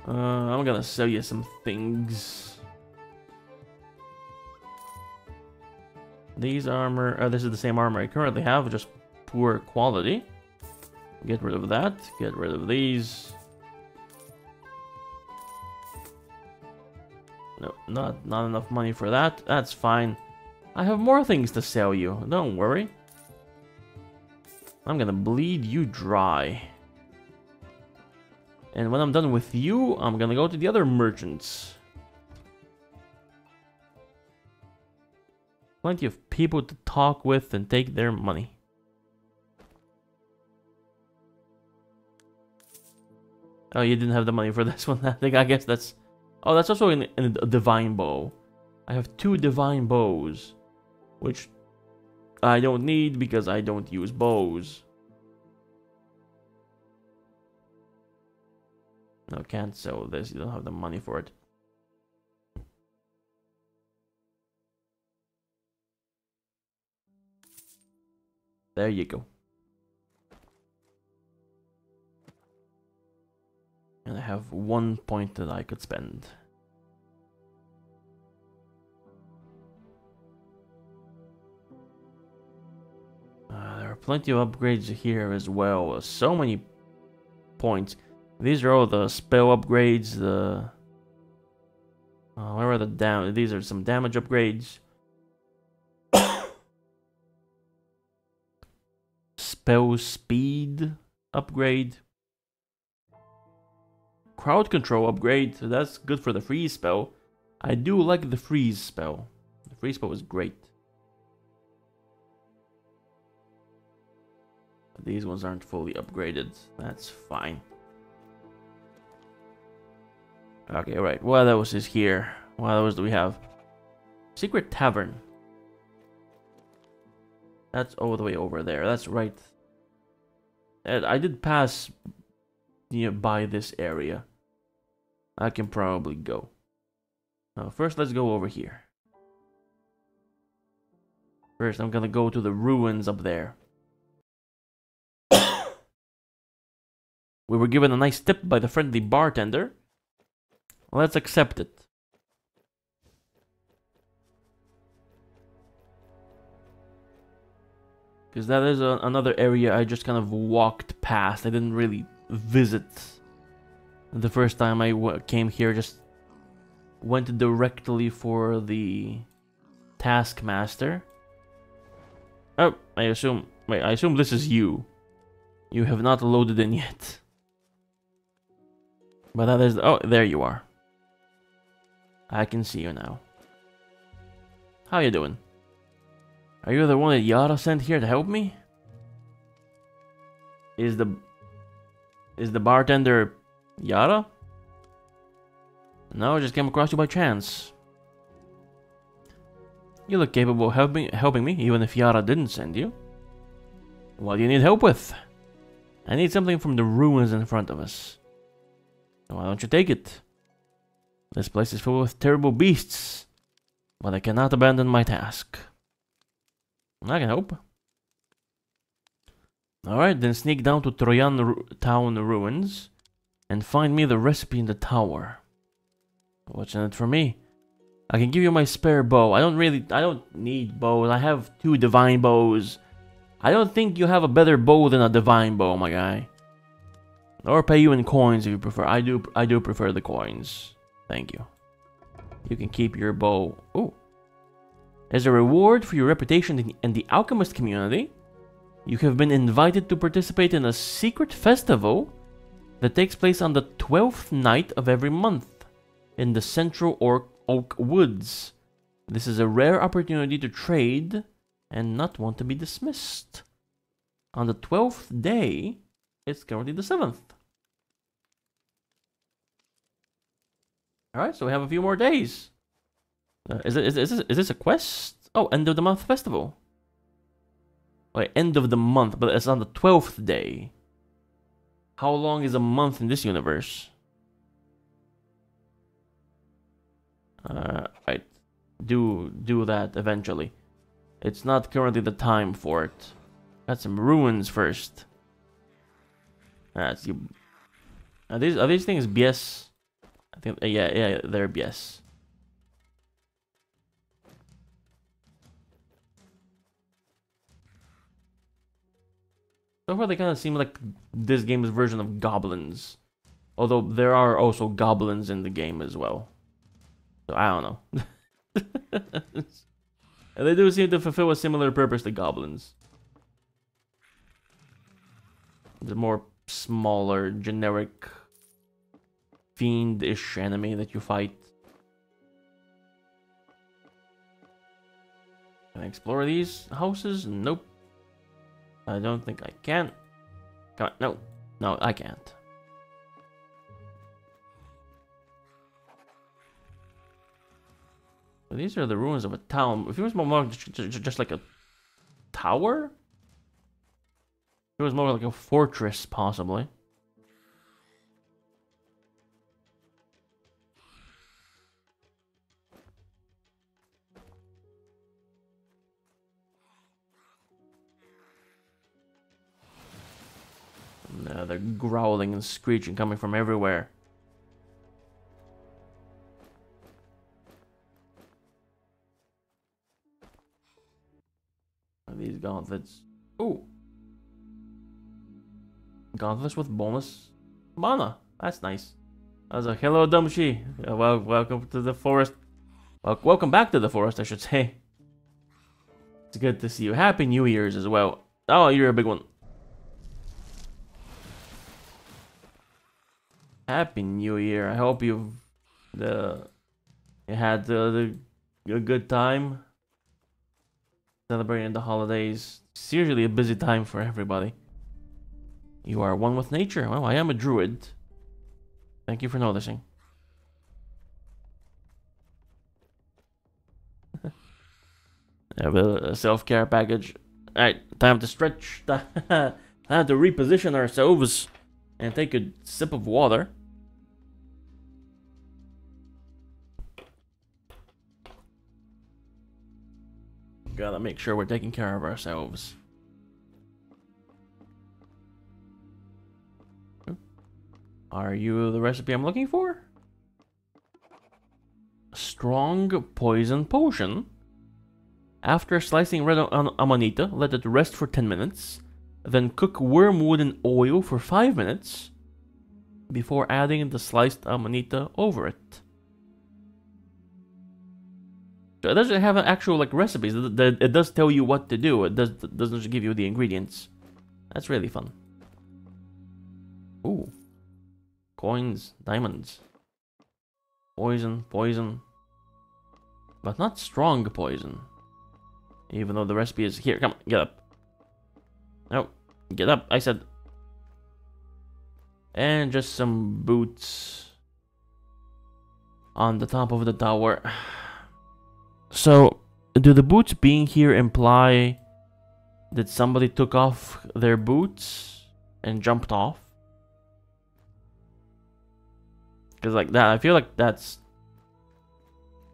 [SPEAKER 1] Uh, I'm gonna sell you some things. These armor, uh, this is the same armor I currently have, just poor quality. Get rid of that, get rid of these. No, not, not enough money for that. That's fine. I have more things to sell you, don't worry. I'm gonna bleed you dry. And when I'm done with you, I'm gonna go to the other merchants. Plenty of people to talk with and take their money. Oh, you didn't have the money for this one. I think I guess that's... Oh, that's also in, in a divine bow. I have two divine bows. Which I don't need because I don't use bows. No, can't sell this. You don't have the money for it. There you go. And I have one point that I could spend. Uh, there are plenty of upgrades here as well. So many points. These are all the spell upgrades, the... Uh, where are the down? These are some damage upgrades. spell speed upgrade. Crowd control upgrade, so that's good for the freeze spell. I do like the freeze spell. The freeze spell is great. These ones aren't fully upgraded. That's fine. Okay, right. What else is here? What else do we have? Secret Tavern. That's all the way over there. That's right. I did pass you know, by this area. I can probably go. Now, first, let's go over here. First, I'm gonna go to the ruins up there. we were given a nice tip by the friendly bartender. Let's accept it. Because that is a, another area I just kind of walked past. I didn't really visit. The first time I came here, just went directly for the Taskmaster. Oh, I assume... Wait, I assume this is you. You have not loaded in yet. But that is... Oh, there you are. I can see you now. How you doing? Are you the one that Yara sent here to help me? Is the... Is the bartender Yara? No, I just came across you by chance. You look capable of helping, helping me, even if Yara didn't send you. What do you need help with? I need something from the ruins in front of us. Why don't you take it? This place is full with terrible beasts, but I cannot abandon my task. I can help. Alright, then sneak down to Troyan Ru Town ruins and find me the recipe in the tower. What's in it for me? I can give you my spare bow. I don't really, I don't need bows. I have two divine bows. I don't think you have a better bow than a divine bow, my guy. Or pay you in coins if you prefer. I do, I do prefer the coins. Thank you. You can keep your bow. Ooh. As a reward for your reputation in the alchemist community, you have been invited to participate in a secret festival that takes place on the 12th night of every month in the central oak woods. This is a rare opportunity to trade and not want to be dismissed. On the 12th day, it's currently the 7th. Alright, so we have a few more days. Uh, is, it, is, is, this, is this a quest? Oh, end of the month festival. Wait, end of the month, but it's on the 12th day. How long is a month in this universe? Uh, right. Do, do that eventually. It's not currently the time for it. Got some ruins first. That's you. Are these are these things BS? I think yeah yeah they're BS. So far, they kind of seem like this game's version of goblins. Although there are also goblins in the game as well. So I don't know. And they do seem to fulfill a similar purpose to goblins. The more smaller, generic, fiendish enemy that you fight. Can I explore these houses? Nope. I don't think I can. Come on, no. No, I can't. these are the ruins of a town. If it was more just like a tower, it was more like a fortress, possibly. No, they're growling and screeching coming from everywhere. these gauntlets. Ooh. Gauntlets with bonus mana. That's nice. Was like, hello, Dumshi. Uh, well, welcome to the forest. Well, welcome back to the forest, I should say. It's good to see you. Happy New Year's as well. Oh, you're a big one. Happy New Year. I hope you've the you had the, the a good time celebrating the holidays. Usually a busy time for everybody. You are one with nature. Well, I am a druid. Thank you for noticing. a self-care package. Alright, time to stretch. time to reposition ourselves and take a sip of water. Gotta make sure we're taking care of ourselves. Are you the recipe I'm looking for? Strong poison potion. After slicing red amanita, let it rest for 10 minutes. Then cook wormwood in oil for 5 minutes before adding the sliced amanita over it. It doesn't have an actual like recipes. It does tell you what to do. It does doesn't just give you the ingredients. That's really fun. Ooh. Coins, diamonds. Poison, poison. But not strong poison. Even though the recipe is here. Come on, get up. No, get up. I said. And just some boots on the top of the tower. So, do the boots being here imply that somebody took off their boots and jumped off? Because like that, I feel like that's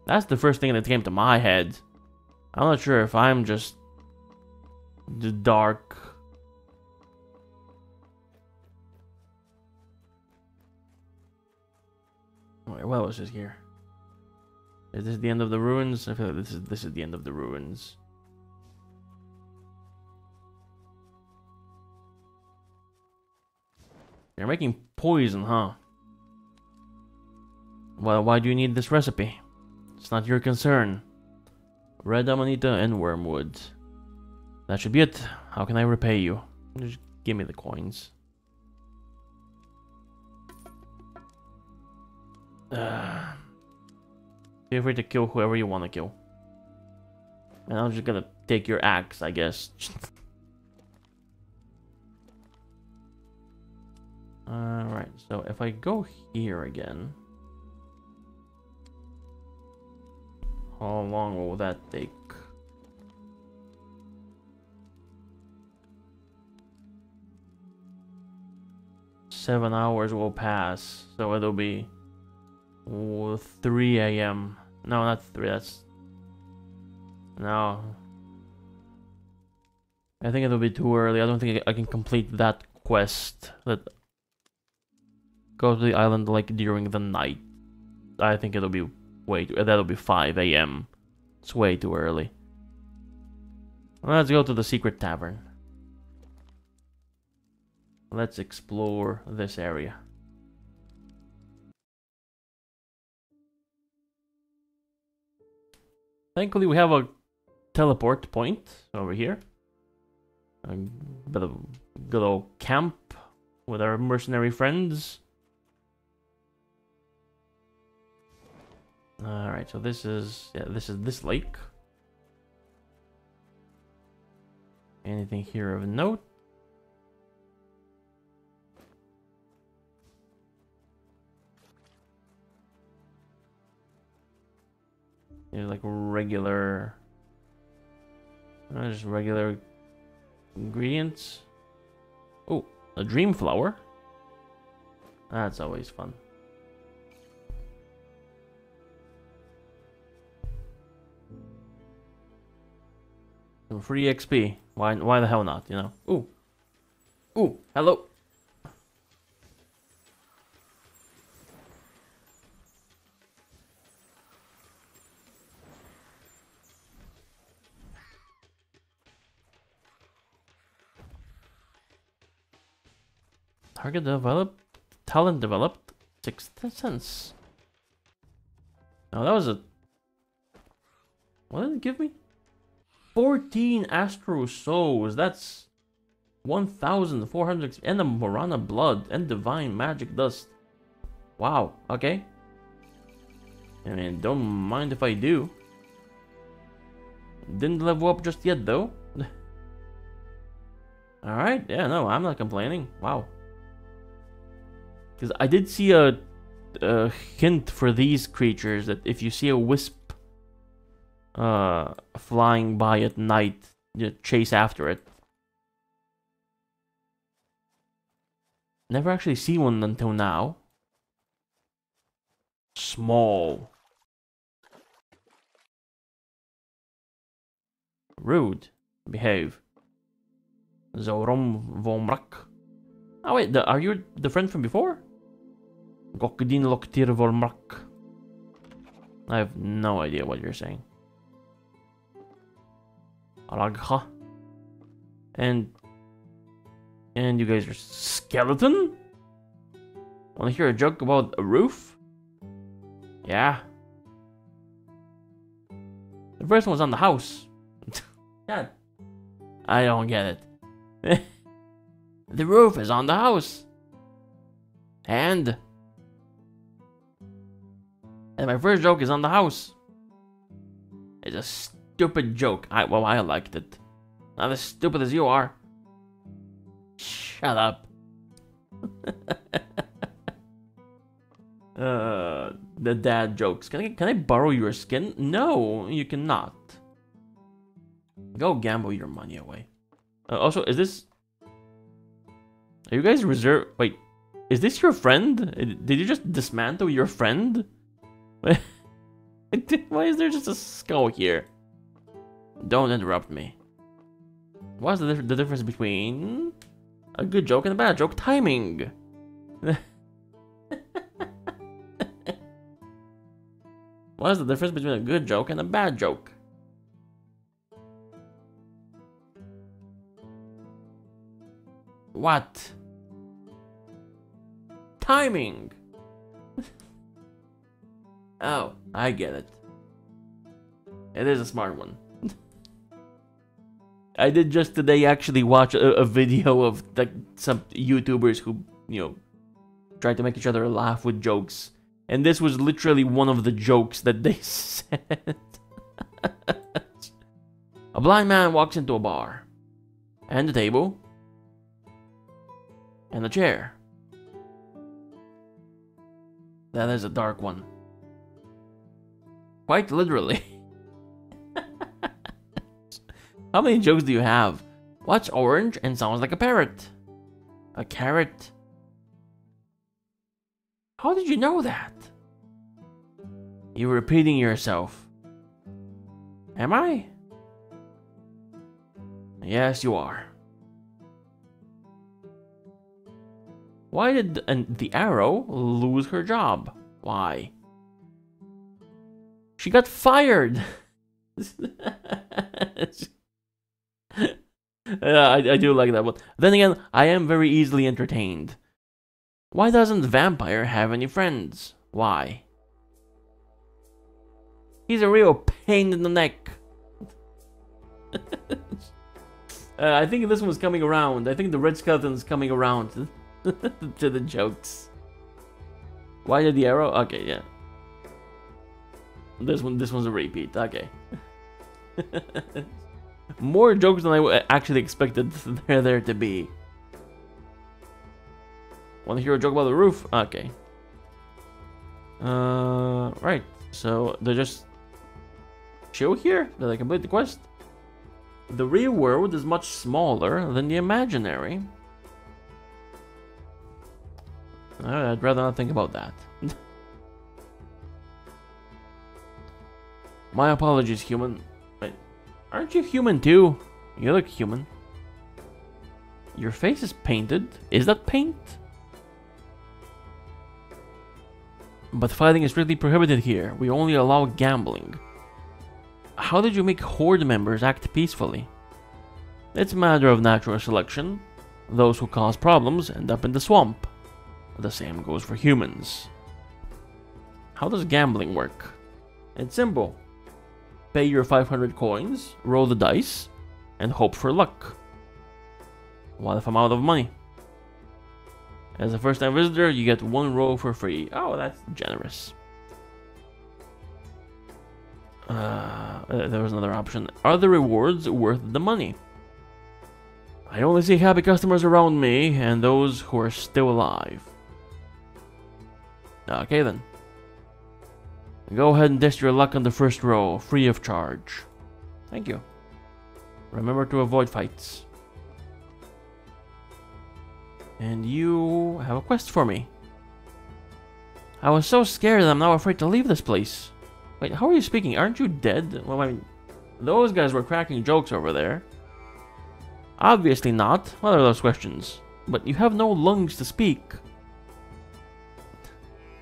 [SPEAKER 1] that's the first thing that came to my head. I'm not sure if I'm just the dark. Wait, what else is here? Is this the end of the ruins? I feel like this is this is the end of the ruins. You're making poison, huh? Well, why do you need this recipe? It's not your concern. Red Amanita and Wormwood. That should be it. How can I repay you? Just give me the coins. Uh, feel free to kill whoever you want to kill. And I'm just gonna take your axe, I guess. Alright, so if I go here again... How long will that take? Seven hours will pass, so it'll be 3 a.m. No, not 3, that's... No. I think it'll be too early. I don't think I can complete that quest. That Go to the island like during the night. I think it'll be way too, that'll be 5 a.m. It's way too early. Let's go to the secret tavern. Let's explore this area. Thankfully we have a teleport point over here. A bit of good old camp with our mercenary friends. Alright, so this is, yeah, this is this lake. Anything here of note? There's like regular, uh, just regular ingredients. Oh, a dream flower. That's always fun. Some free XP. Why why the hell not, you know? Ooh. Ooh, hello. Target developed, talent developed, sixth sense. Oh, that was a. What did it give me? 14 Astro Souls. That's 1,400. And the Morana Blood and Divine Magic Dust. Wow. Okay. I mean, don't mind if I do. Didn't level up just yet, though. Alright, yeah, no, I'm not complaining. Wow. Because I did see a, a hint for these creatures that if you see a wisp uh, flying by at night, you chase after it. Never actually see one until now. Small. Rude. Behave. Zorom Vomrak. Oh wait, the, are you the friend from before? Gokdin Loktir. I have no idea what you're saying. Aragha. And and you guys are skeleton? Wanna hear a joke about a roof? Yeah. The first one was on the house. yeah. I don't get it. the roof is on the house. And and my first joke is on the house. It's a stupid joke. I well, I liked it. Not as stupid as you are. Shut up. Uh, the dad jokes. Can I can I borrow your skin? No, you cannot. Go gamble your money away. Uh, also, is this? Are you guys reserve? Wait, is this your friend? Did you just dismantle your friend? Why is there just a skull here? Don't interrupt me. What's the, the difference between a good joke and a bad joke? Timing. What's the difference between a good joke and a bad joke? What? Timing! Oh, I get it. It is a smart one. I did just today actually watch a, a video of like some YouTubers who, you know, tried to make each other laugh with jokes and this was literally one of the jokes that they said. a blind man walks into a bar, and a table, and a chair. That is a dark one. Quite literally. How many jokes do you have? What's orange and sounds like a parrot? A carrot. How did you know that? You're repeating yourself. Am I? Yes, you are. Why did the arrow lose her job? Why? She got fired! Yeah, I, I do like that one. Then again, I am very easily entertained. Why doesn't Vampire have any friends? Why? He's a real pain in the neck. uh, I think this one's coming around. I think the red skeleton's coming around to the jokes. Why did the arrow? Okay, yeah. This one, this one's a repeat. Okay. More jokes than I actually expected there there to be. Want to hear a joke about the roof? Okay. Uh, right. So they're just show here that I complete the quest. The real world is much smaller than the imaginary. I'd rather not think about that. My apologies, human. Aren't you human too? You look human. Your face is painted. Is that paint? But fighting is strictly prohibited here. We only allow gambling. How did you make Horde members act peacefully? It's a matter of natural selection. Those who cause problems end up in the swamp. The same goes for humans. How does gambling work? It's simple. Pay your 500 coins, roll the dice, and hope for luck. What if I'm out of money? As a first time visitor, you get one roll for free. Oh, that's generous. Uh, there was another option. Are the rewards worth the money? I only see happy customers around me and those who are still alive. Okay then. Go ahead and test your luck on the first row, free of charge. Thank you. Remember to avoid fights. And you have a quest for me. I was so scared that I'm now afraid to leave this place. Wait, how are you speaking? Aren't you dead? Well, I mean, those guys were cracking jokes over there. Obviously not. What are those questions? But you have no lungs to speak.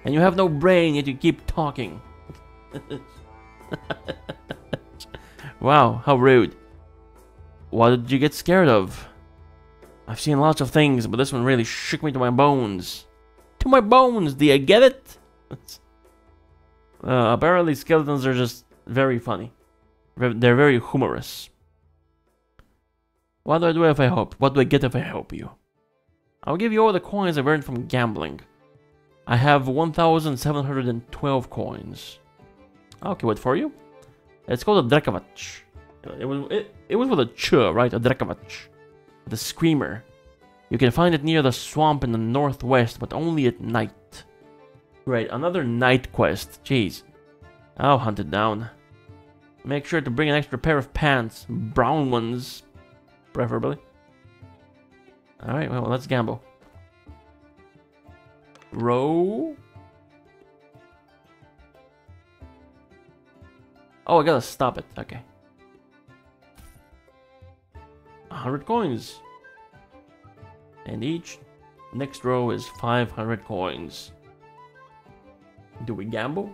[SPEAKER 1] And you have no brain, yet you keep talking. Wow, how rude. What did you get scared of? I've seen lots of things, but this one really shook me to my bones. To my bones, do you get it? Uh, apparently skeletons are just very funny. They're very humorous. What do I do if I help? What do I get if I help you? I'll give you all the coins I've earned from gambling. I have 1,712 coins. Okay, what for you? It's called a Drekavac. Uh, it was it, it was with a ch, right? A Drekavac. The Screamer. You can find it near the swamp in the northwest, but only at night. Great, another night quest. Jeez. I'll hunt it down. Make sure to bring an extra pair of pants. Brown ones, preferably. Alright, well, let's gamble. Row. Oh, I gotta stop it. Okay. 100 coins. And each next row is 500 coins. Do we gamble?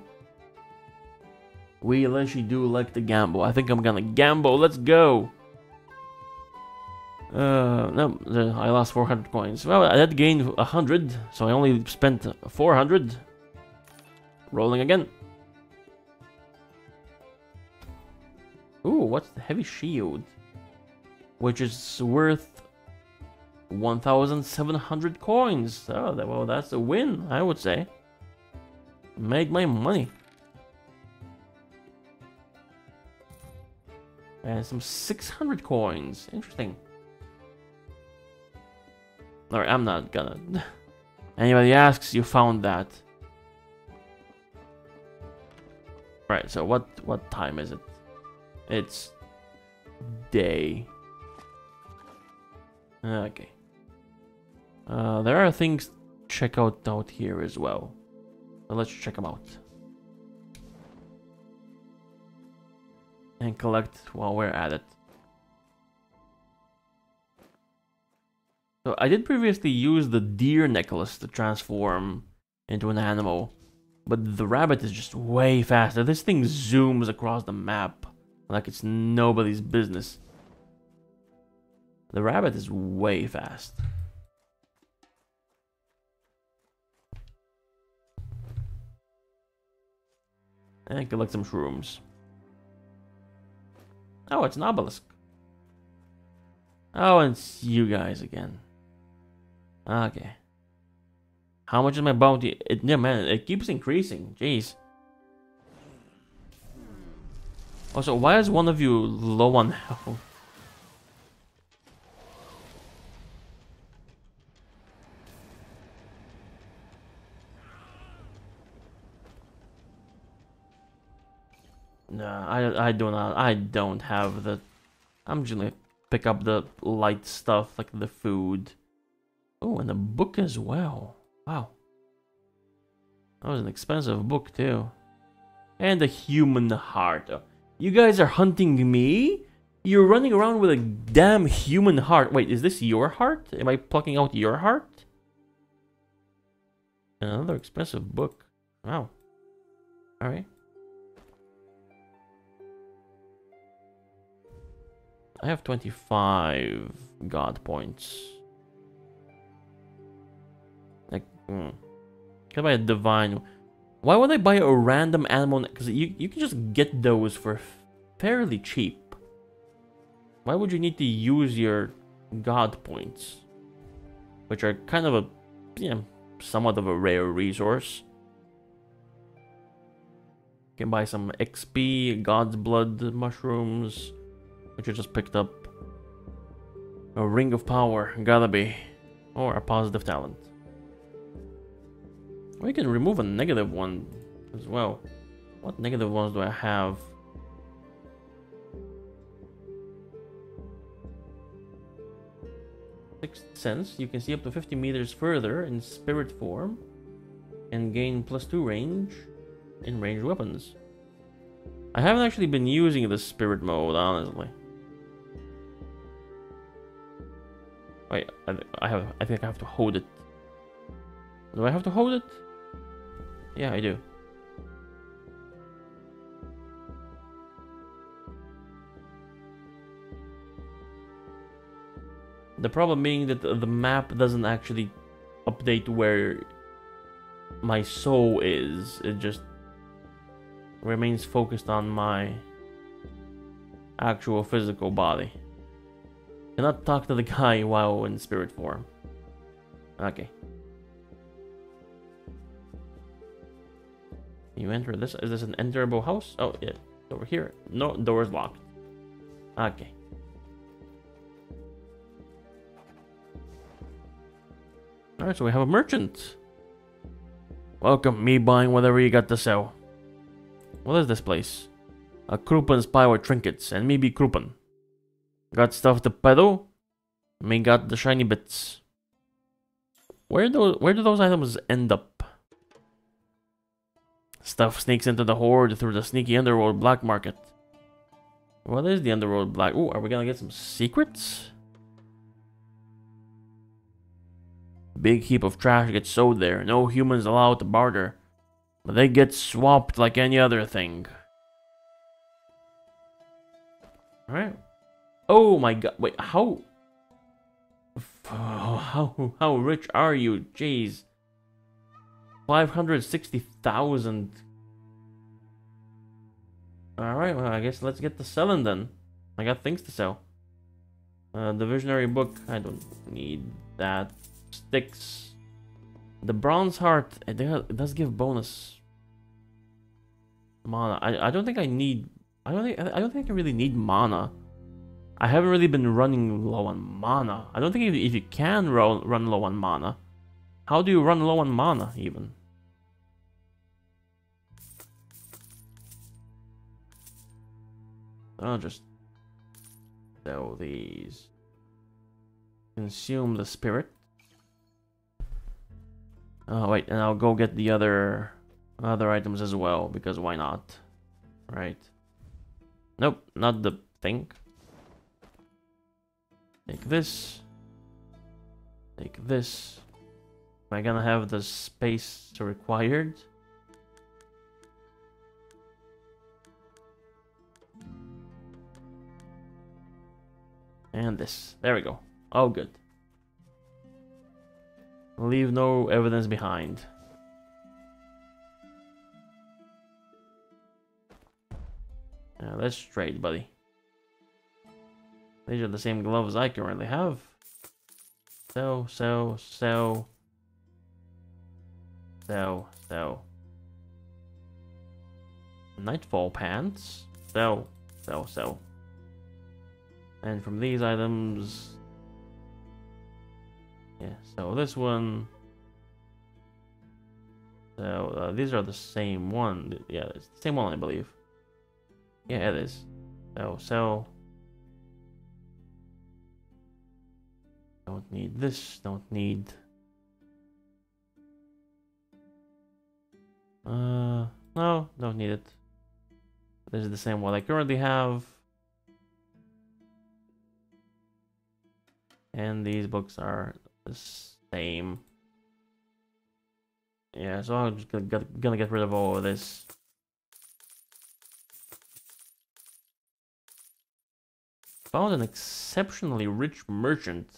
[SPEAKER 1] We actually do like to gamble. I think I'm gonna gamble. Let's go. Uh, no, I lost 400 coins. Well, I had gained 100, so I only spent 400. Rolling again. Ooh, what's the heavy shield? Which is worth 1,700 coins. Oh, well, that's a win, I would say. Made my money. And some 600 coins. Interesting. Alright, I'm not gonna... Anybody asks, you found that. Right, so what what time is it? It's day. Okay. Uh, there are things check out out here as well. So let's check them out. And collect while we're at it. So I did previously use the deer necklace to transform into an animal. But the rabbit is just way faster. This thing zooms across the map like it's nobody's business. The rabbit is way fast. And collect some shrooms. Oh, it's an obelisk. Oh, and it's you guys again. Okay. How much is my bounty? It, yeah, man, it keeps increasing. Jeez. Also, why is one of you low on health? Nah, I I do not I don't have the I'm just gonna pick up the light stuff like the food. Oh, and the book as well. Wow. That was an expensive book too. And a human heart. Oh, You guys are hunting me? You're running around with a damn human heart. Wait, is this your heart? Am I plucking out your heart? Another expensive book. Wow. Alright. I have 25 god points. Like, hmm. Can I buy a divine? Why would I buy a random animal? Because you, you can just get those for fairly cheap. Why would you need to use your god points? Which are kind of a, yeah, somewhat of a rare resource. You can buy some XP, God's Blood mushrooms, which I just picked up. A Ring of Power, gotta be. Or a positive talent. We can remove a negative one as well. What negative ones do I have? Sixth sense, you can see up to 50 meters further in spirit form and gain plus 2 range in ranged weapons. I haven't actually been using the spirit mode, honestly. Wait, I, I have. I think I have to hold it. Do I have to hold it? Yeah, I do. The problem being that the map doesn't actually update where my soul is. It just remains focused on my actual physical body. Cannot talk to the guy while in spirit form. Okay. You enter this. Is this an enterable house? Oh, yeah. Over here. No, door's locked. Okay. Alright, so we have a merchant. Welcome, me buying whatever you got to sell. What is this place? A Kruppen spy with trinkets, and me be Kruppen. Got stuff to peddle? Me got the shiny bits. Where do where do those items end up? Stuff sneaks into the horde through the sneaky underworld black market. What is the underworld black? Ooh, are we gonna get some secrets? Big heap of trash gets sold there. No humans allowed to barter. But they get swapped like any other thing. Alright. Oh my god. Wait, how... How, how rich are you? Jeez. 560,000. Alright, well, I guess let's get to selling then. I got things to sell. Uh, the visionary book, I don't need that. Sticks. The bronze heart, it does give bonus mana. I, I don't think I need... I don't think I don't think I really need mana. I haven't really been running low on mana. I don't think if, you can run, run low on mana. How do you run low on mana, even? I'll just sell these. Consume the spirit. Oh wait, and I'll go get the other other items as well, because why not? Right. Nope, not the thing. Take this. Take this. Am I gonna have the space required? And this. There we go. Oh, good. Leave no evidence behind. Yeah, let's trade, buddy. These are the same gloves I currently have. So, so, so. So, so. Nightfall pants. So, so, so. And from these items... Yeah, so this one... So, uh, these are the same one. Yeah, it's the same one, I believe. Yeah, it is. So, so... Don't need this, don't need... Uh, no, don't need it. This is the same one I currently have. And these books are the same. Yeah, so I'm just gonna, get rid of all of this. Found an exceptionally rich merchant.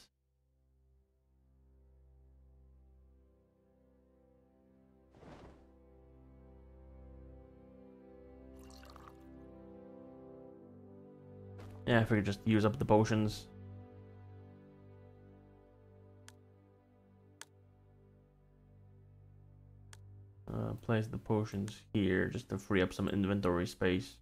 [SPEAKER 1] Yeah, if we just use up the potions. Uh, place the potions here just to free up some inventory space.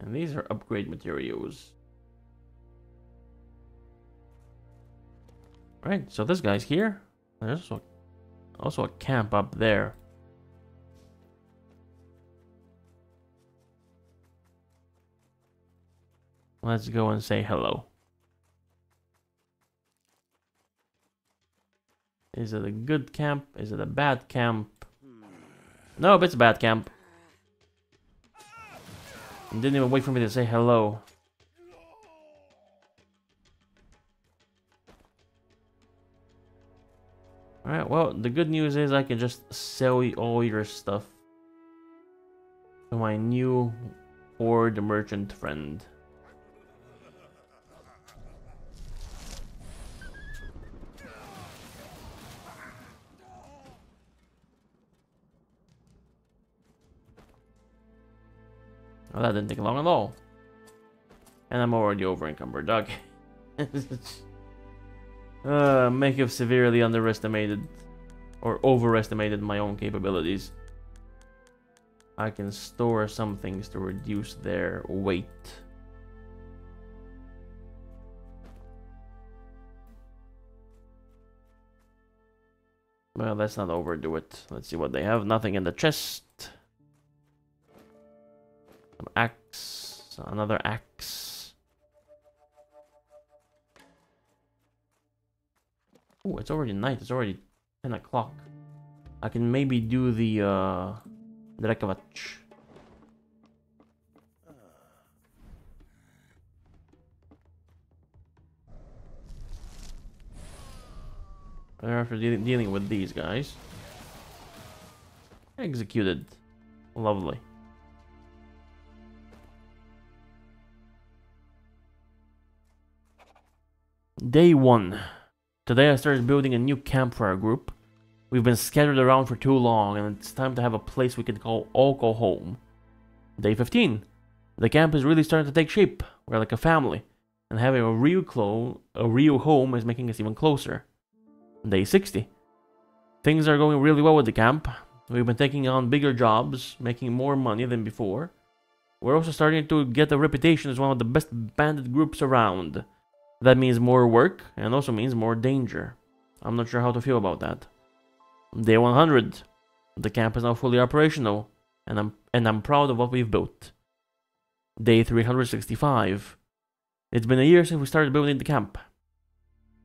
[SPEAKER 1] And these are upgrade materials. Right, so this guy's here. There's also, also a camp up there. Let's go and say hello. Is it a good camp? Is it a bad camp? No, it's a bad camp. didn't even wait for me to say hello. Alright, well, the good news is I can just sell all your stuff to my new Horde merchant friend. Well, that didn't take long at all. And I'm already over encumbered. Okay. uh, make have severely underestimated or overestimated my own capabilities. I can store some things to reduce their weight. Well, let's not overdo it. Let's see what they have. Nothing in the chest. Axe. Another axe. Oh, it's already night. It's already 10 o'clock. I can maybe do the, uh... Drekavac. After de dealing with these guys. Executed. Lovely. Day 1. Today I started building a new camp for our group. We've been scattered around for too long and it's time to have a place we can call all home. Day 15. The camp is really starting to take shape. We're like a family. And having a real, clo a real home is making us even closer. Day 60. Things are going really well with the camp. We've been taking on bigger jobs, making more money than before. We're also starting to get a reputation as one of the best bandit groups around. That means more work, and also means more danger. I'm not sure how to feel about that. Day 100. The camp is now fully operational, and I'm, and I'm proud of what we've built. Day 365. It's been a year since we started building the camp.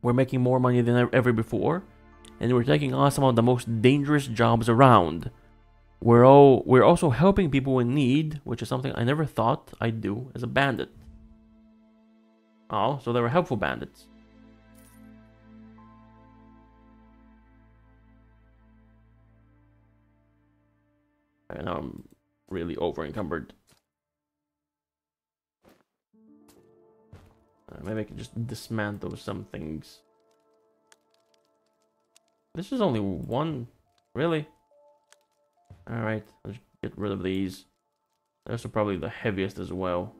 [SPEAKER 1] We're making more money than ever before, and we're taking on some of the most dangerous jobs around. We're all we're also helping people in need, which is something I never thought I'd do as a bandit. Oh, so they were helpful bandits. I know I'm really over encumbered. Uh, maybe I can just dismantle some things. This is only one, really? Alright, let's get rid of these. Those are probably the heaviest as well.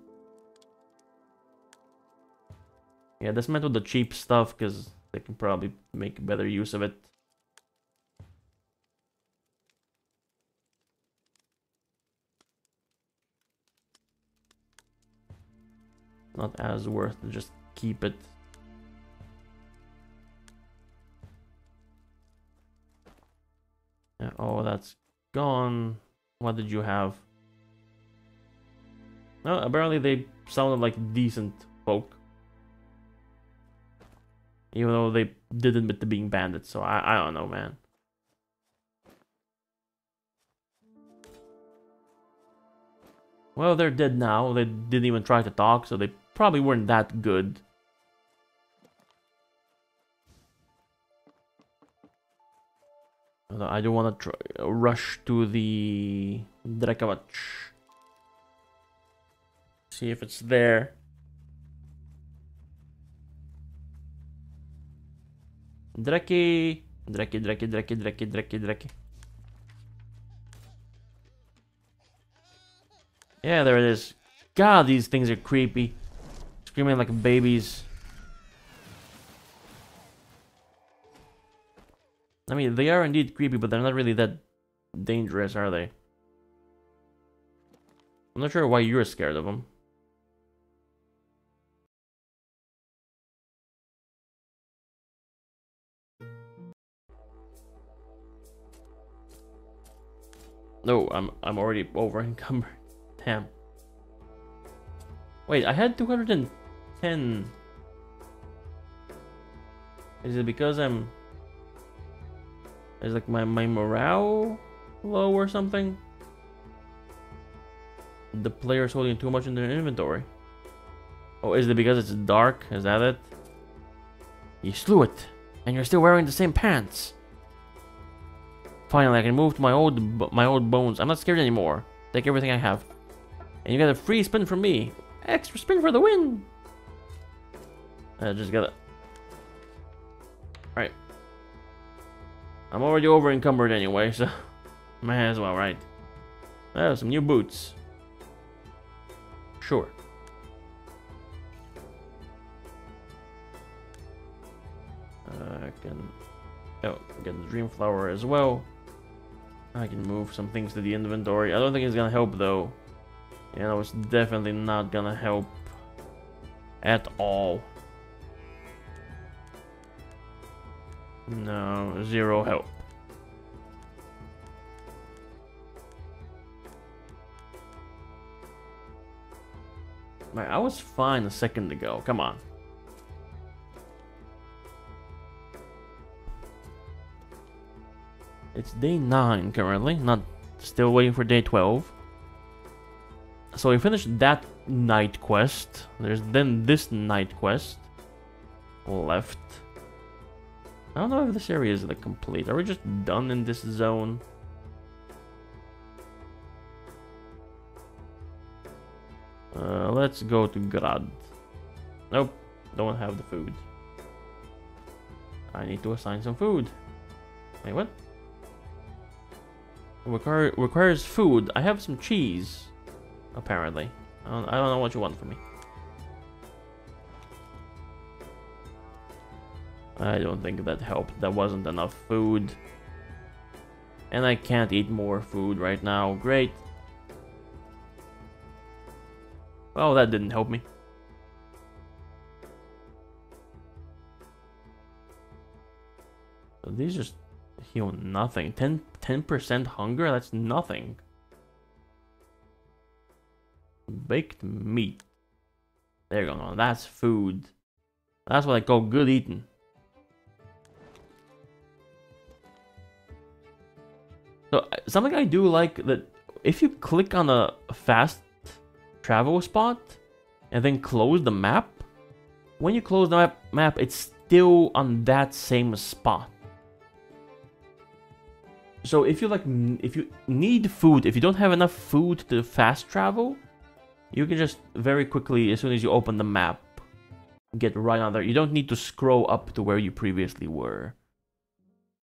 [SPEAKER 1] Yeah, dismantle the cheap stuff, because they can probably make better use of it. not as worth to just keep it. Yeah, oh, that's gone. What did you have? No, apparently they sounded like decent folk. Even though they did admit to being bandits, so I, I don't know, man. Well, they're dead now. They didn't even try to talk, so they probably weren't that good. I don't want to uh, rush to the Drekavac. See if it's there. Dreki, Dreki, Dreki, Dreki, Dreki, Dreki. Yeah, there it is. God, these things are creepy. Screaming like babies. I mean, they are indeed creepy, but they're not really that dangerous, are they? I'm not sure why you're scared of them. No, I'm I'm already over encumbered. Damn. Wait, I had 210. Is it because I'm... Is like my, my morale low or something? The player's holding too much in their inventory. Oh, is it because it's dark? Is that it? You slew it, and you're still wearing the same pants. Finally, I can move to my old my old bones. I'm not scared anymore. Take everything I have. And you got a free spin from me. Extra spin for the win! I just got it. Alright. I'm already over encumbered anyway, so might as well, right? Oh, some new boots. Sure. Uh, I can oh, get the dream flower as well. I can move some things to the inventory. I don't think it's gonna help though. You know, it's definitely not gonna help at all. No, zero help. I was fine a second ago, come on. It's day 9 currently, not still waiting for day 12. So we finished that night quest. There's then this night quest left. I don't know if this area is like complete. Are we just done in this zone? Uh, let's go to Grad. Nope, don't have the food. I need to assign some food. Wait, what? Require, requires food. I have some cheese, apparently. I don't, I don't know what you want from me. I don't think that helped. That wasn't enough food. And I can't eat more food right now. Great. Well, that didn't help me. So these just heal nothing. 10, 10% hunger? That's nothing. Baked meat. There you go. That's food. That's what I call good eating. So uh, something I do like that if you click on a fast travel spot and then close the map, when you close the map, map it's still on that same spot. So if you like, if you need food, if you don't have enough food to fast travel, you can just very quickly, as soon as you open the map, get right on there. You don't need to scroll up to where you previously were.